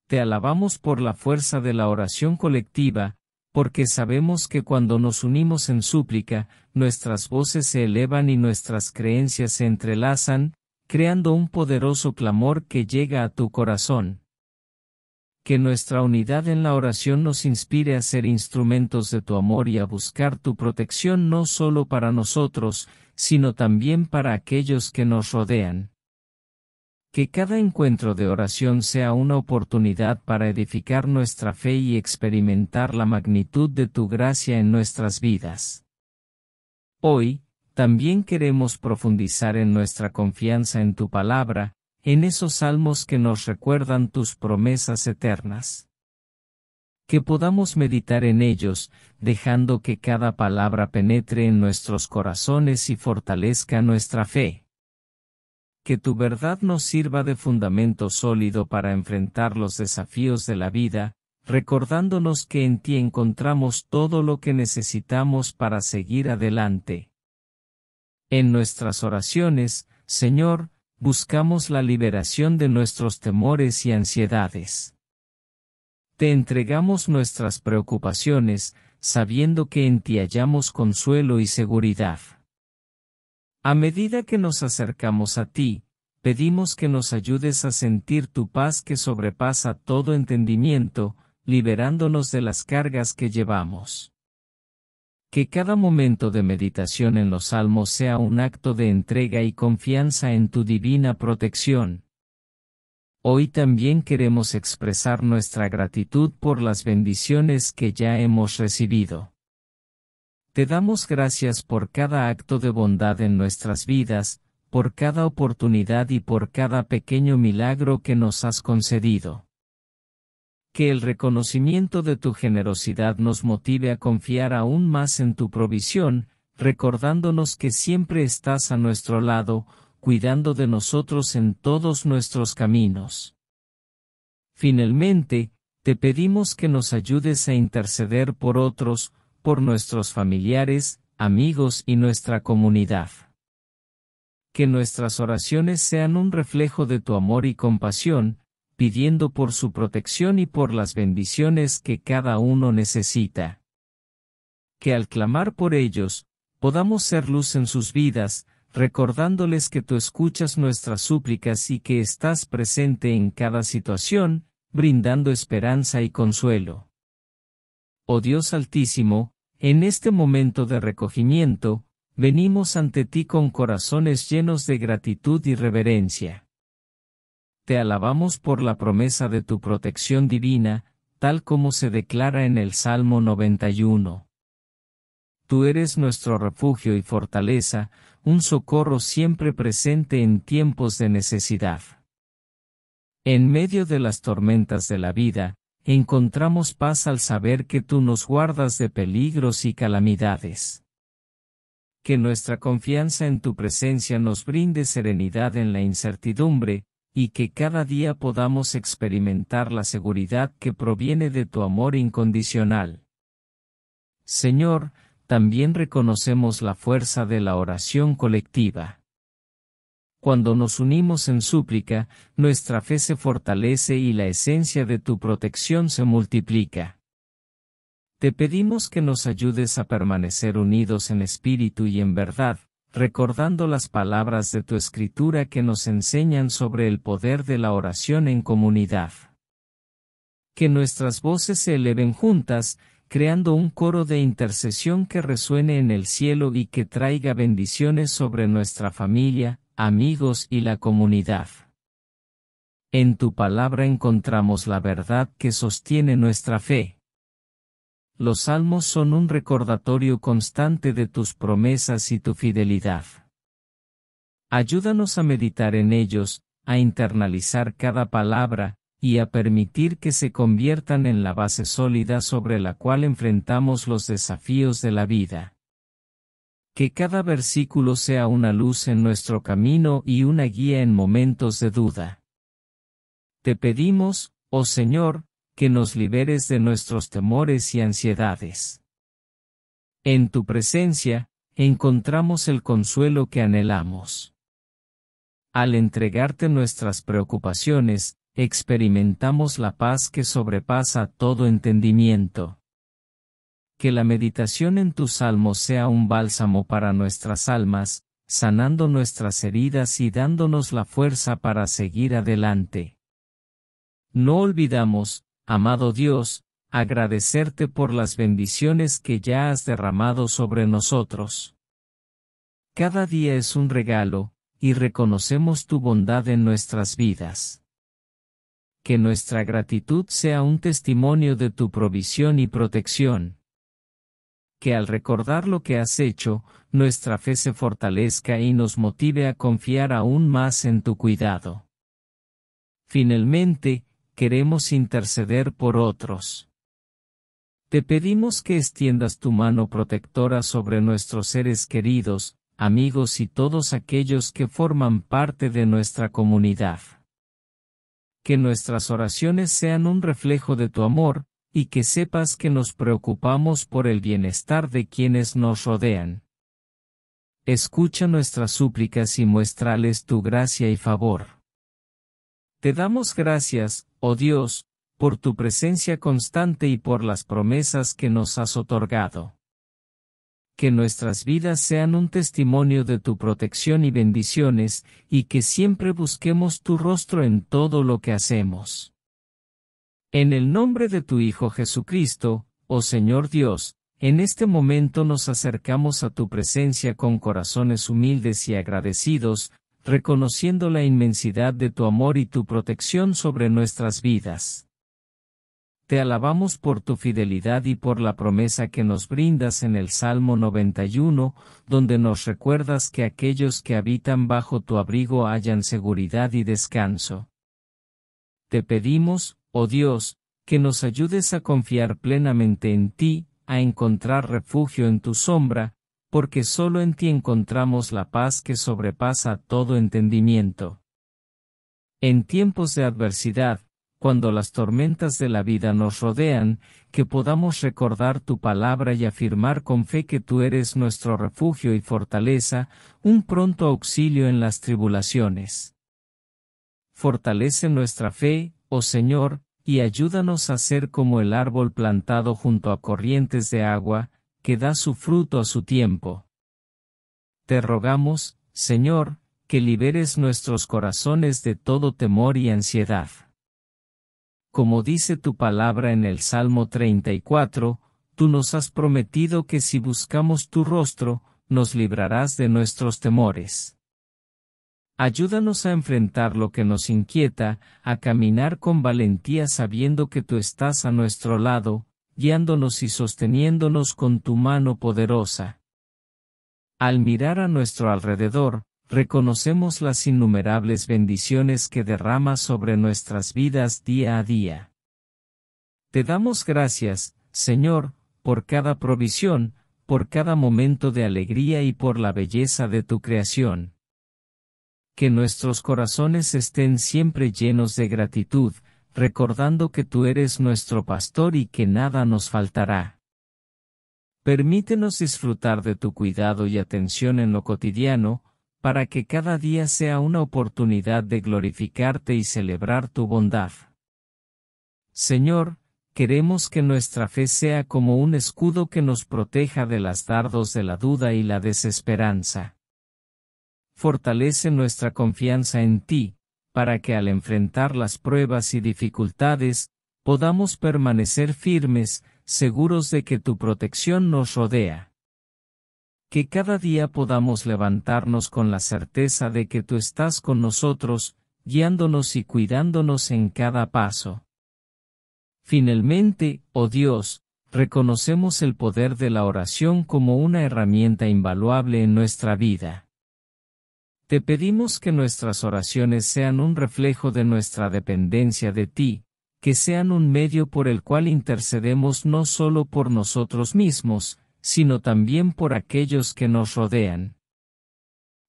Te alabamos por la fuerza de la oración colectiva, porque sabemos que cuando nos unimos en súplica, nuestras voces se elevan y nuestras creencias se entrelazan, creando un poderoso clamor que llega a tu corazón. Que nuestra unidad en la oración nos inspire a ser instrumentos de tu amor y a buscar tu protección no solo para nosotros, sino también para aquellos que nos rodean. Que cada encuentro de oración sea una oportunidad para edificar nuestra fe y experimentar la magnitud de tu gracia en nuestras vidas. Hoy, también queremos profundizar en nuestra confianza en tu palabra, en esos salmos que nos recuerdan tus promesas eternas. Que podamos meditar en ellos, dejando que cada palabra penetre en nuestros corazones y fortalezca nuestra fe. Que tu verdad nos sirva de fundamento sólido para enfrentar los desafíos de la vida, recordándonos que en ti encontramos todo lo que necesitamos para seguir adelante. En nuestras oraciones, Señor, buscamos la liberación de nuestros temores y ansiedades. Te entregamos nuestras preocupaciones, sabiendo que en ti hallamos consuelo y seguridad. A medida que nos acercamos a ti, pedimos que nos ayudes a sentir tu paz que sobrepasa todo entendimiento, liberándonos de las cargas que llevamos. Que cada momento de meditación en los salmos sea un acto de entrega y confianza en tu divina protección. Hoy también queremos expresar nuestra gratitud por las bendiciones que ya hemos recibido. Te damos gracias por cada acto de bondad en nuestras vidas, por cada oportunidad y por cada pequeño milagro que nos has concedido. Que el reconocimiento de tu generosidad nos motive a confiar aún más en tu provisión, recordándonos que siempre estás a nuestro lado, cuidando de nosotros en todos nuestros caminos. Finalmente, te pedimos que nos ayudes a interceder por otros, por nuestros familiares, amigos y nuestra comunidad. Que nuestras oraciones sean un reflejo de tu amor y compasión, pidiendo por su protección y por las bendiciones que cada uno necesita. Que al clamar por ellos, podamos ser luz en sus vidas, recordándoles que tú escuchas nuestras súplicas y que estás presente en cada situación, brindando esperanza y consuelo. Oh Dios Altísimo, en este momento de recogimiento, venimos ante ti con corazones llenos de gratitud y reverencia. Te alabamos por la promesa de tu protección divina, tal como se declara en el Salmo 91. Tú eres nuestro refugio y fortaleza, un socorro siempre presente en tiempos de necesidad. En medio de las tormentas de la vida, encontramos paz al saber que tú nos guardas de peligros y calamidades. Que nuestra confianza en tu presencia nos brinde serenidad en la incertidumbre, y que cada día podamos experimentar la seguridad que proviene de tu amor incondicional. Señor, también reconocemos la fuerza de la oración colectiva. Cuando nos unimos en súplica, nuestra fe se fortalece y la esencia de tu protección se multiplica. Te pedimos que nos ayudes a permanecer unidos en espíritu y en verdad, recordando las palabras de tu escritura que nos enseñan sobre el poder de la oración en comunidad. Que nuestras voces se eleven juntas, creando un coro de intercesión que resuene en el cielo y que traiga bendiciones sobre nuestra familia, amigos y la comunidad. En tu palabra encontramos la verdad que sostiene nuestra fe. Los salmos son un recordatorio constante de tus promesas y tu fidelidad. Ayúdanos a meditar en ellos, a internalizar cada palabra, y a permitir que se conviertan en la base sólida sobre la cual enfrentamos los desafíos de la vida. Que cada versículo sea una luz en nuestro camino y una guía en momentos de duda. Te pedimos, oh Señor, que nos liberes de nuestros temores y ansiedades. En tu presencia, encontramos el consuelo que anhelamos. Al entregarte nuestras preocupaciones, experimentamos la paz que sobrepasa todo entendimiento. Que la meditación en tus salmos sea un bálsamo para nuestras almas, sanando nuestras heridas y dándonos la fuerza para seguir adelante. No olvidamos, amado Dios, agradecerte por las bendiciones que ya has derramado sobre nosotros. Cada día es un regalo, y reconocemos tu bondad en nuestras vidas que nuestra gratitud sea un testimonio de tu provisión y protección. Que al recordar lo que has hecho, nuestra fe se fortalezca y nos motive a confiar aún más en tu cuidado. Finalmente, queremos interceder por otros. Te pedimos que extiendas tu mano protectora sobre nuestros seres queridos, amigos y todos aquellos que forman parte de nuestra comunidad que nuestras oraciones sean un reflejo de tu amor, y que sepas que nos preocupamos por el bienestar de quienes nos rodean. Escucha nuestras súplicas y muéstrales tu gracia y favor. Te damos gracias, oh Dios, por tu presencia constante y por las promesas que nos has otorgado que nuestras vidas sean un testimonio de tu protección y bendiciones, y que siempre busquemos tu rostro en todo lo que hacemos. En el nombre de tu Hijo Jesucristo, oh Señor Dios, en este momento nos acercamos a tu presencia con corazones humildes y agradecidos, reconociendo la inmensidad de tu amor y tu protección sobre nuestras vidas. te alabamos por tu fidelidad y por la promesa que nos brindas en el Salmo 91, donde nos recuerdas que aquellos que habitan bajo tu abrigo hallan seguridad y descanso. Te pedimos, oh Dios, que nos ayudes a confiar plenamente en ti, a encontrar refugio en tu sombra, porque solo en ti encontramos la paz que sobrepasa todo entendimiento. En tiempos de adversidad, cuando las tormentas de la vida nos rodean, que podamos recordar tu palabra y afirmar con fe que tú eres nuestro refugio y fortaleza, un pronto auxilio en las tribulaciones. Fortalece nuestra fe, oh Señor, y ayúdanos a ser como el árbol plantado junto a corrientes de agua, que da su fruto a su tiempo. Te rogamos, Señor, que liberes nuestros corazones de todo temor y ansiedad como dice tu palabra en el Salmo 34, tú nos has prometido que si buscamos tu rostro, nos librarás de nuestros temores. Ayúdanos a enfrentar lo que nos inquieta, a caminar con valentía sabiendo que tú estás a nuestro lado, guiándonos y sosteniéndonos con tu mano poderosa. Al mirar a nuestro alrededor, reconocemos las innumerables bendiciones que derramas sobre nuestras vidas día a día. Te damos gracias, Señor, por cada provisión, por cada momento de alegría y por la belleza de tu creación. Que nuestros corazones estén siempre llenos de gratitud, recordando que tú eres nuestro pastor y que nada nos faltará. Permítenos disfrutar de tu cuidado y atención en lo cotidiano, para que cada día sea una oportunidad de glorificarte y celebrar tu bondad. Señor, queremos que nuestra fe sea como un escudo que nos proteja de las dardos de la duda y la desesperanza. Fortalece nuestra confianza en ti, para que al enfrentar las pruebas y dificultades, podamos permanecer firmes, seguros de que tu protección nos rodea que cada día podamos levantarnos con la certeza de que tú estás con nosotros, guiándonos y cuidándonos en cada paso. Finalmente, oh Dios, reconocemos el poder de la oración como una herramienta invaluable en nuestra vida. Te pedimos que nuestras oraciones sean un reflejo de nuestra dependencia de ti, que sean un medio por el cual intercedemos no solo por nosotros mismos, sino también por aquellos que nos rodean.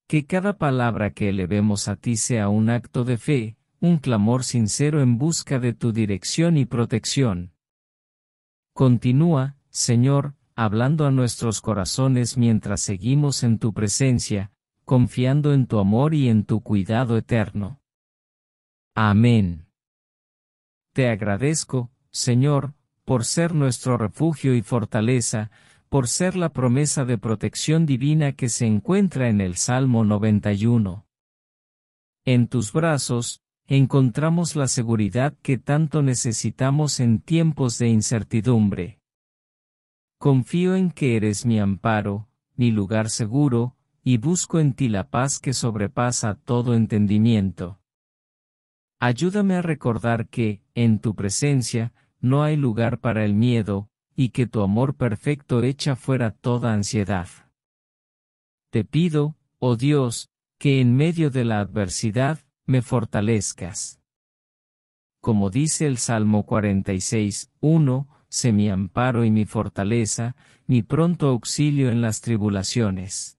Que cada palabra que elevemos a ti sea un acto de fe, un clamor sincero en busca de tu dirección y protección. Continúa, Señor, hablando a nuestros corazones mientras seguimos en tu presencia, confiando en tu amor y en tu cuidado eterno. Amén. Te agradezco, Señor, por ser nuestro refugio y fortaleza, por ser la promesa de protección divina que se encuentra en el Salmo 91. En tus brazos, encontramos la seguridad que tanto necesitamos en tiempos de incertidumbre. Confío en que eres mi amparo, mi lugar seguro, y busco en ti la paz que sobrepasa todo entendimiento. Ayúdame a recordar que, en tu presencia, no hay lugar para el miedo, y que tu amor perfecto echa fuera toda ansiedad. Te pido, oh Dios, que en medio de la adversidad, me fortalezcas. Como dice el Salmo 46, 1, sé mi amparo y mi fortaleza, mi pronto auxilio en las tribulaciones.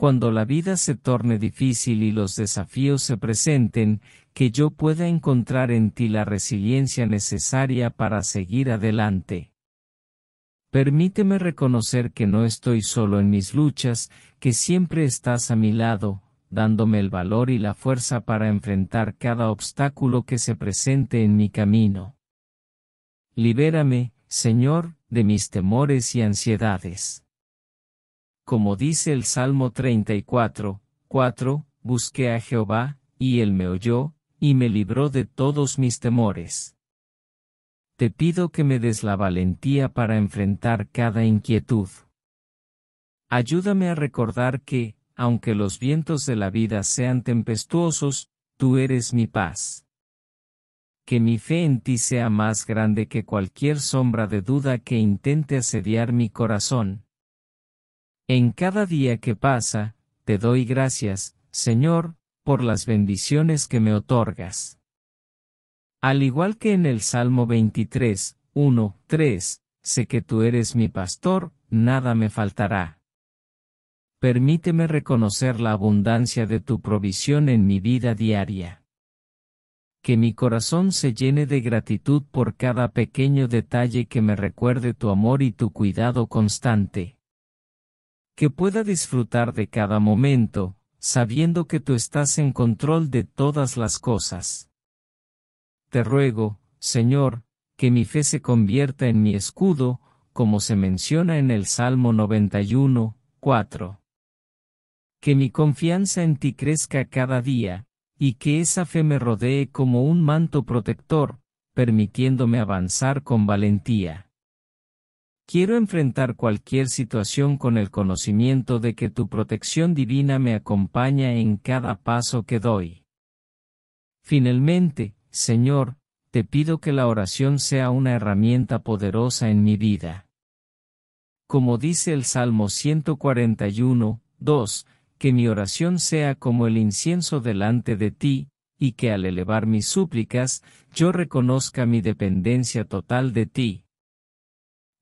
Cuando la vida se torne difícil y los desafíos se presenten, que yo pueda encontrar en ti la resiliencia necesaria para seguir adelante. Permíteme reconocer que no estoy solo en mis luchas, que siempre estás a mi lado, dándome el valor y la fuerza para enfrentar cada obstáculo que se presente en mi camino. Libérame, Señor, de mis temores y ansiedades. Como dice el Salmo 34, 4, busqué a Jehová, y él me oyó, y me libró de todos mis temores te pido que me des la valentía para enfrentar cada inquietud. Ayúdame a recordar que, aunque los vientos de la vida sean tempestuosos, tú eres mi paz. que mi fe en ti sea más grande que cualquier sombra de duda que intente asediar mi corazón. En cada día que pasa, te doy gracias, Señor, por las bendiciones que me otorgas. Al igual que en el Salmo 23, 1, 3, sé que tú eres mi pastor, nada me faltará. Permíteme reconocer la abundancia de tu provisión en mi vida diaria. Que mi corazón se llene de gratitud por cada pequeño detalle que me recuerde tu amor y tu cuidado constante. Que pueda disfrutar de cada momento, sabiendo que tú estás en control de todas las cosas. Te ruego, Señor, que mi fe se convierta en mi escudo, como se menciona en el Salmo 91, 4. Que mi confianza en ti crezca cada día, y que esa fe me rodee como un manto protector, permitiéndome avanzar con valentía. Quiero enfrentar cualquier situación con el conocimiento de que tu protección divina me acompaña en cada paso que doy. Finalmente, Señor, te pido que la oración sea una herramienta poderosa en mi vida. Como dice el Salmo 141, 2, que mi oración sea como el incienso delante de ti, y que al elevar mis súplicas, yo reconozca mi dependencia total de ti.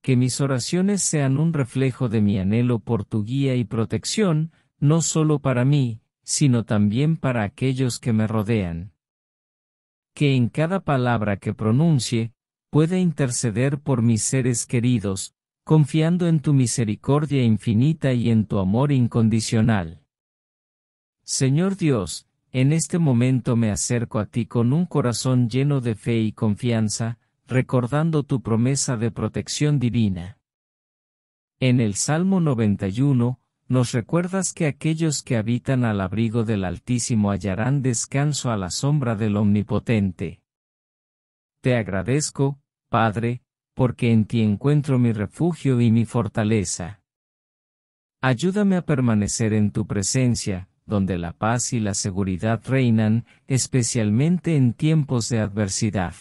Que mis oraciones sean un reflejo de mi anhelo por tu guía y protección, no solo para mí, sino también para aquellos que me rodean que en cada palabra que pronuncie, pueda interceder por mis seres queridos, confiando en tu misericordia infinita y en tu amor incondicional. Señor Dios, en este momento me acerco a ti con un corazón lleno de fe y confianza, recordando tu promesa de protección divina. En el Salmo 91, nos recuerdas que aquellos que habitan al abrigo del Altísimo hallarán descanso a la sombra del Omnipotente. Te agradezco, Padre, porque en ti encuentro mi refugio y mi fortaleza. Ayúdame a permanecer en tu presencia, donde la paz y la seguridad reinan, especialmente en tiempos de adversidad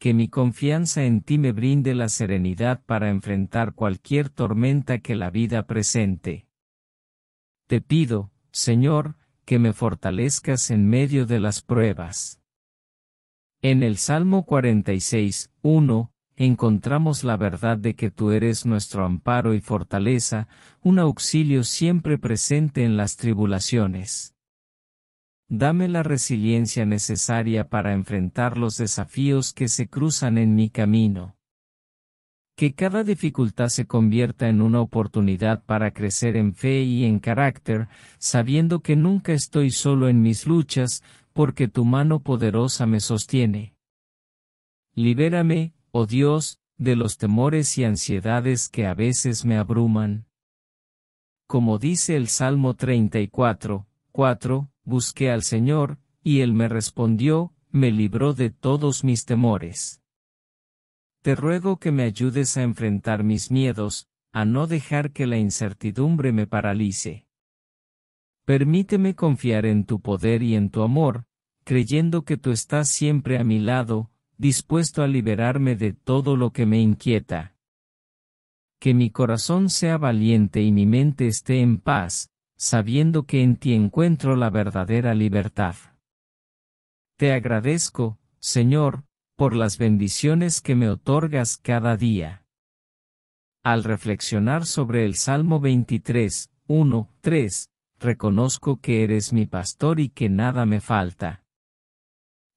que mi confianza en ti me brinde la serenidad para enfrentar cualquier tormenta que la vida presente. Te pido, Señor, que me fortalezcas en medio de las pruebas. En el Salmo 46, 1, encontramos la verdad de que tú eres nuestro amparo y fortaleza, un auxilio siempre presente en las tribulaciones. Dame la resiliencia necesaria para enfrentar los desafíos que se cruzan en mi camino. Que cada dificultad se convierta en una oportunidad para crecer en fe y en carácter, sabiendo que nunca estoy solo en mis luchas, porque tu mano poderosa me sostiene. Libérame, oh Dios, de los temores y ansiedades que a veces me abruman. Como dice el Salmo 34, 4, busqué al Señor, y Él me respondió, me libró de todos mis temores. Te ruego que me ayudes a enfrentar mis miedos, a no dejar que la incertidumbre me paralice. Permíteme confiar en tu poder y en tu amor, creyendo que tú estás siempre a mi lado, dispuesto a liberarme de todo lo que me inquieta. Que mi corazón sea valiente y mi mente esté en paz, sabiendo que en ti encuentro la verdadera libertad. Te agradezco, Señor, por las bendiciones que me otorgas cada día. Al reflexionar sobre el Salmo 23, 1, 3, reconozco que eres mi pastor y que nada me falta.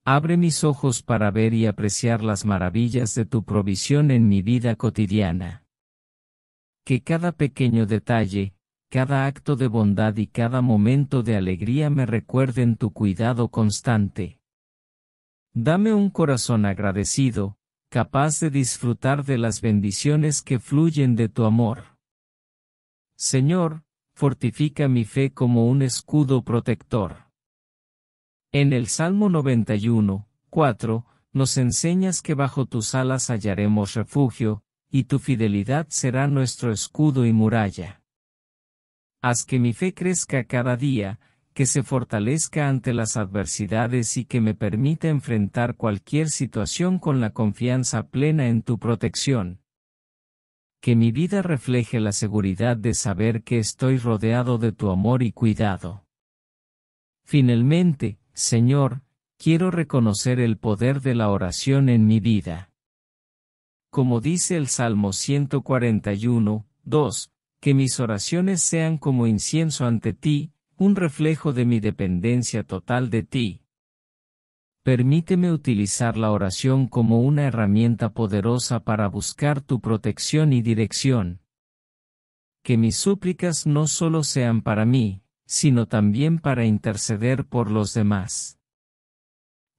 Abre mis ojos para ver y apreciar las maravillas de tu provisión en mi vida cotidiana. Que cada pequeño detalle, cada acto de bondad y cada momento de alegría me recuerden tu cuidado constante. Dame un corazón agradecido, capaz de disfrutar de las bendiciones que fluyen de tu amor. Señor, fortifica mi fe como un escudo protector. En el Salmo 91, 4, nos enseñas que bajo tus alas hallaremos refugio, y tu fidelidad será nuestro escudo y muralla. Haz que mi fe crezca cada día, que se fortalezca ante las adversidades y que me permita enfrentar cualquier situación con la confianza plena en tu protección. Que mi vida refleje la seguridad de saber que estoy rodeado de tu amor y cuidado. Finalmente, Señor, quiero reconocer el poder de la oración en mi vida. Como dice el Salmo 141, 2, que mis oraciones sean como incienso ante ti, un reflejo de mi dependencia total de ti. Permíteme utilizar la oración como una herramienta poderosa para buscar tu protección y dirección. Que mis súplicas no solo sean para mí, sino también para interceder por los demás.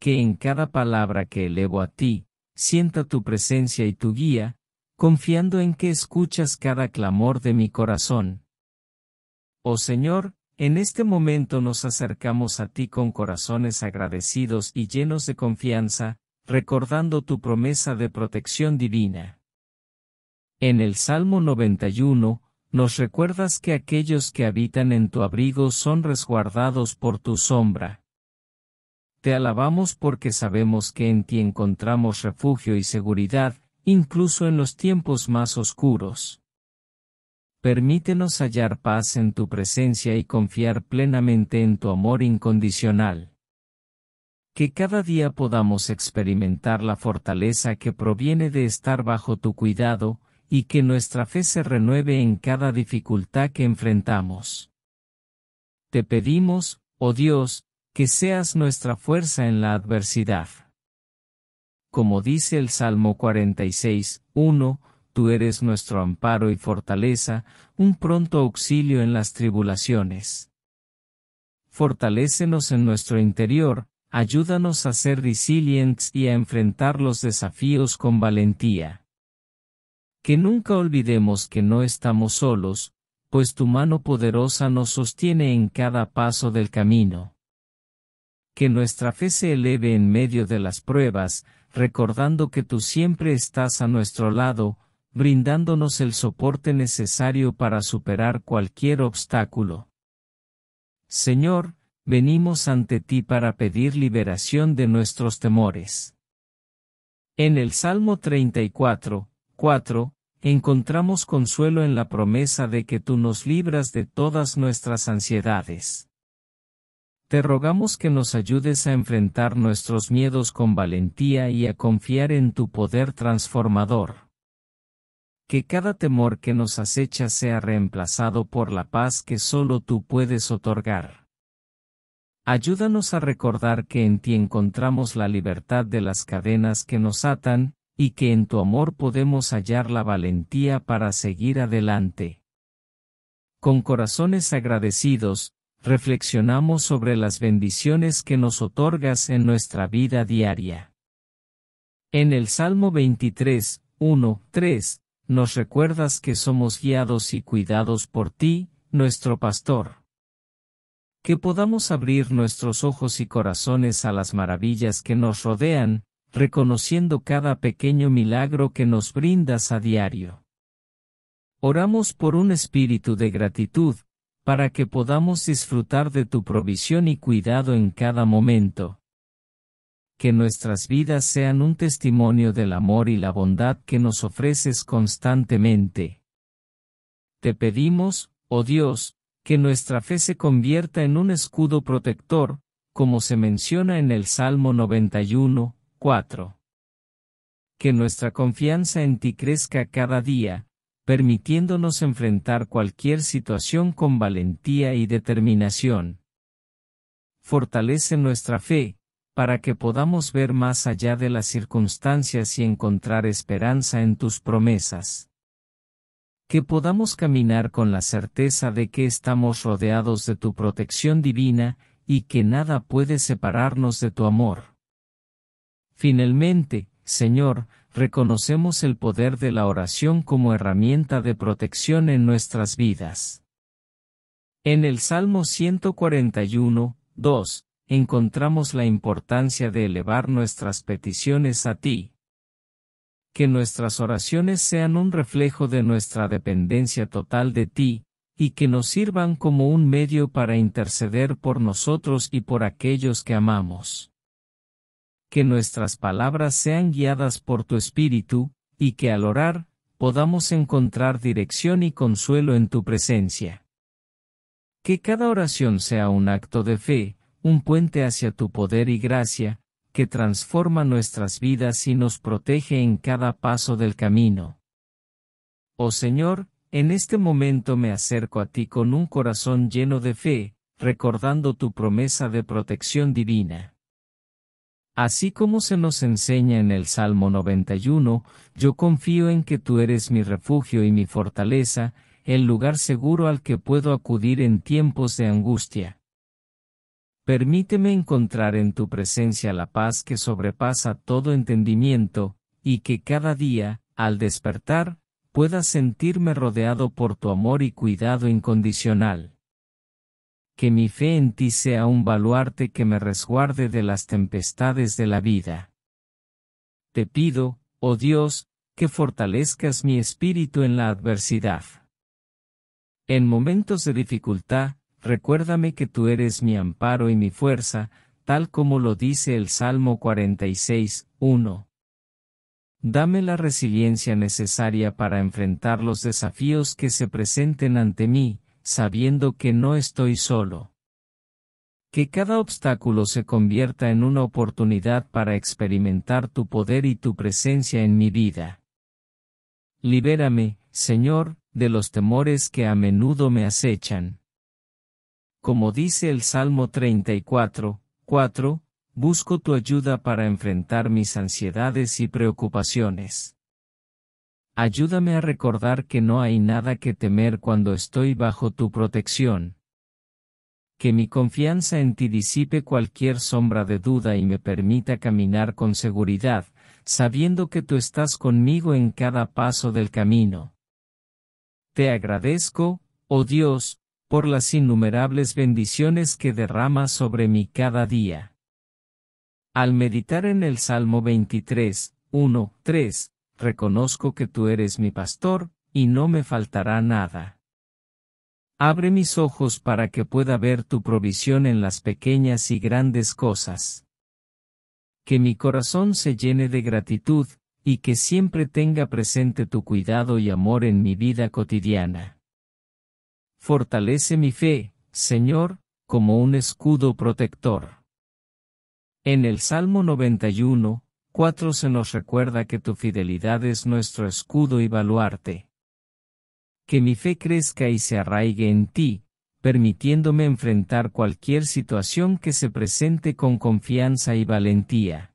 Que en cada palabra que elevo a ti, sienta tu presencia y tu guía, confiando en que escuchas cada clamor de mi corazón. Oh Señor, en este momento nos acercamos a ti con corazones agradecidos y llenos de confianza, recordando tu promesa de protección divina. En el Salmo 91, nos recuerdas que aquellos que habitan en tu abrigo son resguardados por tu sombra. Te alabamos porque sabemos que en ti encontramos refugio y seguridad, incluso en los tiempos más oscuros. Permítenos hallar paz en tu presencia y confiar plenamente en tu amor incondicional. Que cada día podamos experimentar la fortaleza que proviene de estar bajo tu cuidado, y que nuestra fe se renueve en cada dificultad que enfrentamos. Te pedimos, oh Dios, que seas nuestra fuerza en la adversidad. Como dice el Salmo 46, 1, tú eres nuestro amparo y fortaleza, un pronto auxilio en las tribulaciones. Fortalécenos en nuestro interior, ayúdanos a ser resilientes y a enfrentar los desafíos con valentía. Que nunca olvidemos que no estamos solos, pues tu mano poderosa nos sostiene en cada paso del camino. Que nuestra fe se eleve en medio de las pruebas, recordando que tú siempre estás a nuestro lado, brindándonos el soporte necesario para superar cualquier obstáculo. Señor, venimos ante ti para pedir liberación de nuestros temores. En el Salmo 34, 4, encontramos consuelo en la promesa de que tú nos libras de todas nuestras ansiedades. Te rogamos que nos ayudes a enfrentar nuestros miedos con valentía y a confiar en tu poder transformador que cada temor que nos acecha sea reemplazado por la paz que solo tú puedes otorgar. Ayúdanos a recordar que en ti encontramos la libertad de las cadenas que nos atan, y que en tu amor podemos hallar la valentía para seguir adelante. Con corazones agradecidos, reflexionamos sobre las bendiciones que nos otorgas en nuestra vida diaria. En el Salmo 23, 1, 3, nos recuerdas que somos guiados y cuidados por ti, nuestro pastor. Que podamos abrir nuestros ojos y corazones a las maravillas que nos rodean, reconociendo cada pequeño milagro que nos brindas a diario. Oramos por un espíritu de gratitud, para que podamos disfrutar de tu provisión y cuidado en cada momento que nuestras vidas sean un testimonio del amor y la bondad que nos ofreces constantemente. Te pedimos, oh Dios, que nuestra fe se convierta en un escudo protector, como se menciona en el Salmo 91, 4. Que nuestra confianza en ti crezca cada día, permitiéndonos enfrentar cualquier situación con valentía y determinación. Fortalece nuestra fe, para que podamos ver más allá de las circunstancias y encontrar esperanza en tus promesas. Que podamos caminar con la certeza de que estamos rodeados de tu protección divina, y que nada puede separarnos de tu amor. Finalmente, Señor, reconocemos el poder de la oración como herramienta de protección en nuestras vidas. En el Salmo 141, 2, encontramos la importancia de elevar nuestras peticiones a ti. Que nuestras oraciones sean un reflejo de nuestra dependencia total de ti, y que nos sirvan como un medio para interceder por nosotros y por aquellos que amamos. Que nuestras palabras sean guiadas por tu Espíritu, y que al orar, podamos encontrar dirección y consuelo en tu presencia. Que cada oración sea un acto de fe, un puente hacia tu poder y gracia, que transforma nuestras vidas y nos protege en cada paso del camino. Oh Señor, en este momento me acerco a ti con un corazón lleno de fe, recordando tu promesa de protección divina. Así como se nos enseña en el Salmo 91, yo confío en que tú eres mi refugio y mi fortaleza, el lugar seguro al que puedo acudir en tiempos de angustia. Permíteme encontrar en tu presencia la paz que sobrepasa todo entendimiento, y que cada día, al despertar, pueda sentirme rodeado por tu amor y cuidado incondicional. Que mi fe en ti sea un baluarte que me resguarde de las tempestades de la vida. Te pido, oh Dios, que fortalezcas mi espíritu en la adversidad. En momentos de dificultad, recuérdame que tú eres mi amparo y mi fuerza, tal como lo dice el Salmo 46, 1. Dame la resiliencia necesaria para enfrentar los desafíos que se presenten ante mí, sabiendo que no estoy solo. Que cada obstáculo se convierta en una oportunidad para experimentar tu poder y tu presencia en mi vida. Libérame, Señor, de los temores que a menudo me acechan. Como dice el Salmo 34, 4, busco tu ayuda para enfrentar mis ansiedades y preocupaciones. Ayúdame a recordar que no hay nada que temer cuando estoy bajo tu protección. Que mi confianza en ti disipe cualquier sombra de duda y me permita caminar con seguridad, sabiendo que tú estás conmigo en cada paso del camino. Te agradezco, oh Dios, por las innumerables bendiciones que derramas sobre mí cada día. Al meditar en el Salmo 23, 1, 3, reconozco que tú eres mi pastor, y no me faltará nada. Abre mis ojos para que pueda ver tu provisión en las pequeñas y grandes cosas. Que mi corazón se llene de gratitud, y que siempre tenga presente tu cuidado y amor en mi vida cotidiana. Fortalece mi fe, Señor, como un escudo protector. En el Salmo 91, 4 se nos recuerda que tu fidelidad es nuestro escudo y baluarte. Que mi fe crezca y se arraigue en ti, permitiéndome enfrentar cualquier situación que se presente con confianza y valentía.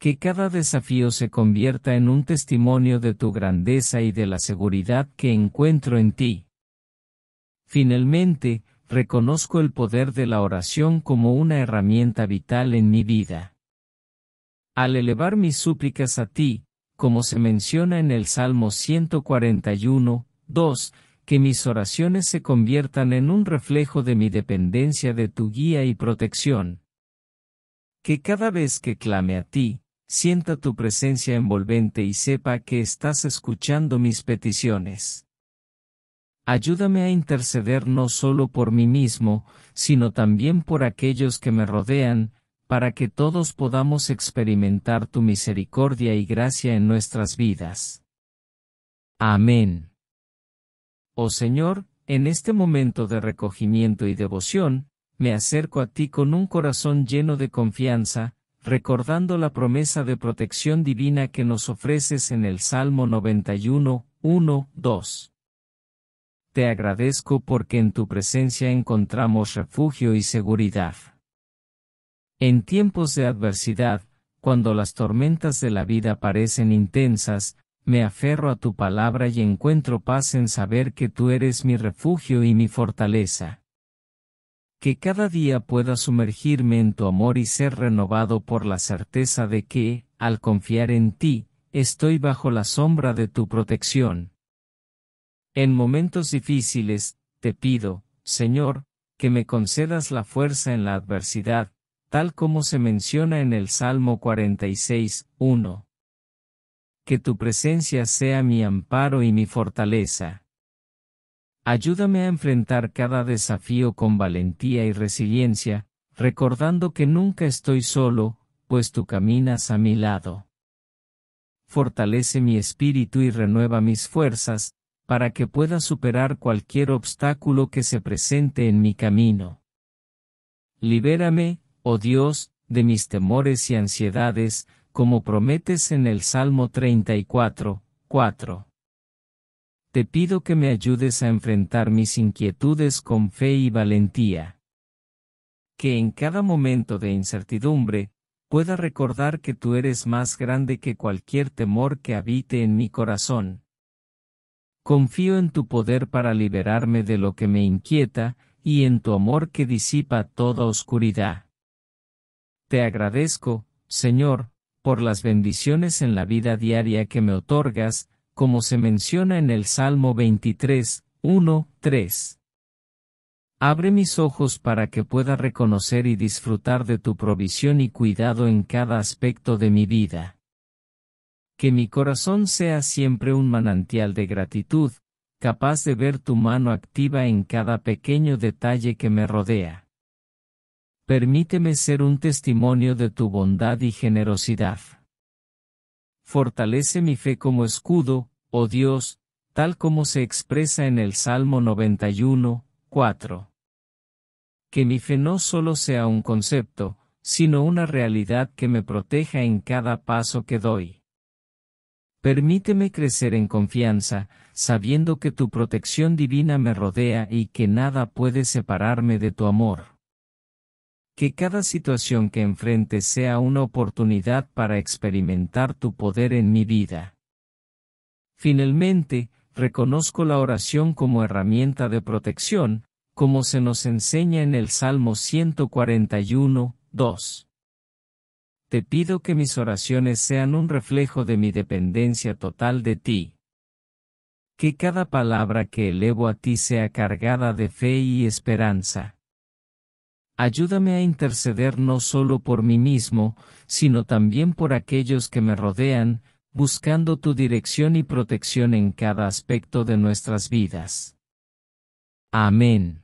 Que cada desafío se convierta en un testimonio de tu grandeza y de la seguridad que encuentro en ti. Finalmente, reconozco el poder de la oración como una herramienta vital en mi vida. Al elevar mis súplicas a ti, como se menciona en el Salmo 141, 2, que mis oraciones se conviertan en un reflejo de mi dependencia de tu guía y protección. Que cada vez que clame a ti, sienta tu presencia envolvente y sepa que estás escuchando mis peticiones. Ayúdame a interceder no solo por mí mismo, sino también por aquellos que me rodean, para que todos podamos experimentar tu misericordia y gracia en nuestras vidas. Amén. Oh Señor, en este momento de recogimiento y devoción, me acerco a ti con un corazón lleno de confianza, recordando la promesa de protección divina que nos ofreces en el Salmo 91, 1, 2 te agradezco porque en tu presencia encontramos refugio y seguridad. En tiempos de adversidad, cuando las tormentas de la vida parecen intensas, me aferro a tu palabra y encuentro paz en saber que tú eres mi refugio y mi fortaleza. Que cada día pueda sumergirme en tu amor y ser renovado por la certeza de que, al confiar en ti, estoy bajo la sombra de tu protección. En momentos difíciles, te pido, Señor, que me concedas la fuerza en la adversidad, tal como se menciona en el Salmo 46, 1. Que tu presencia sea mi amparo y mi fortaleza. Ayúdame a enfrentar cada desafío con valentía y resiliencia, recordando que nunca estoy solo, pues tú caminas a mi lado. Fortalece mi espíritu y renueva mis fuerzas, para que pueda superar cualquier obstáculo que se presente en mi camino. Libérame, oh Dios, de mis temores y ansiedades, como prometes en el Salmo 34, 4. Te pido que me ayudes a enfrentar mis inquietudes con fe y valentía. Que en cada momento de incertidumbre, pueda recordar que tú eres más grande que cualquier temor que habite en mi corazón. Confío en tu poder para liberarme de lo que me inquieta, y en tu amor que disipa toda oscuridad. Te agradezco, Señor, por las bendiciones en la vida diaria que me otorgas, como se menciona en el Salmo 23, 1, 3. Abre mis ojos para que pueda reconocer y disfrutar de tu provisión y cuidado en cada aspecto de mi vida. Que mi corazón sea siempre un manantial de gratitud, capaz de ver tu mano activa en cada pequeño detalle que me rodea. Permíteme ser un testimonio de tu bondad y generosidad. Fortalece mi fe como escudo, oh Dios, tal como se expresa en el Salmo 91, 4 que mi fe no solo sea un concepto, sino una realidad que me proteja en cada paso que doy. Permíteme crecer en confianza, sabiendo que tu protección divina me rodea y que nada puede separarme de tu amor. Que cada situación que enfrente sea una oportunidad para experimentar tu poder en mi vida. Finalmente, reconozco la oración como herramienta de protección, como se nos enseña en el Salmo 141, 2. Te pido que mis oraciones sean un reflejo de mi dependencia total de ti. Que cada palabra que elevo a ti sea cargada de fe y esperanza. Ayúdame a interceder no solo por mí mismo, sino también por aquellos que me rodean, buscando tu dirección y protección en cada aspecto de nuestras vidas. Amén.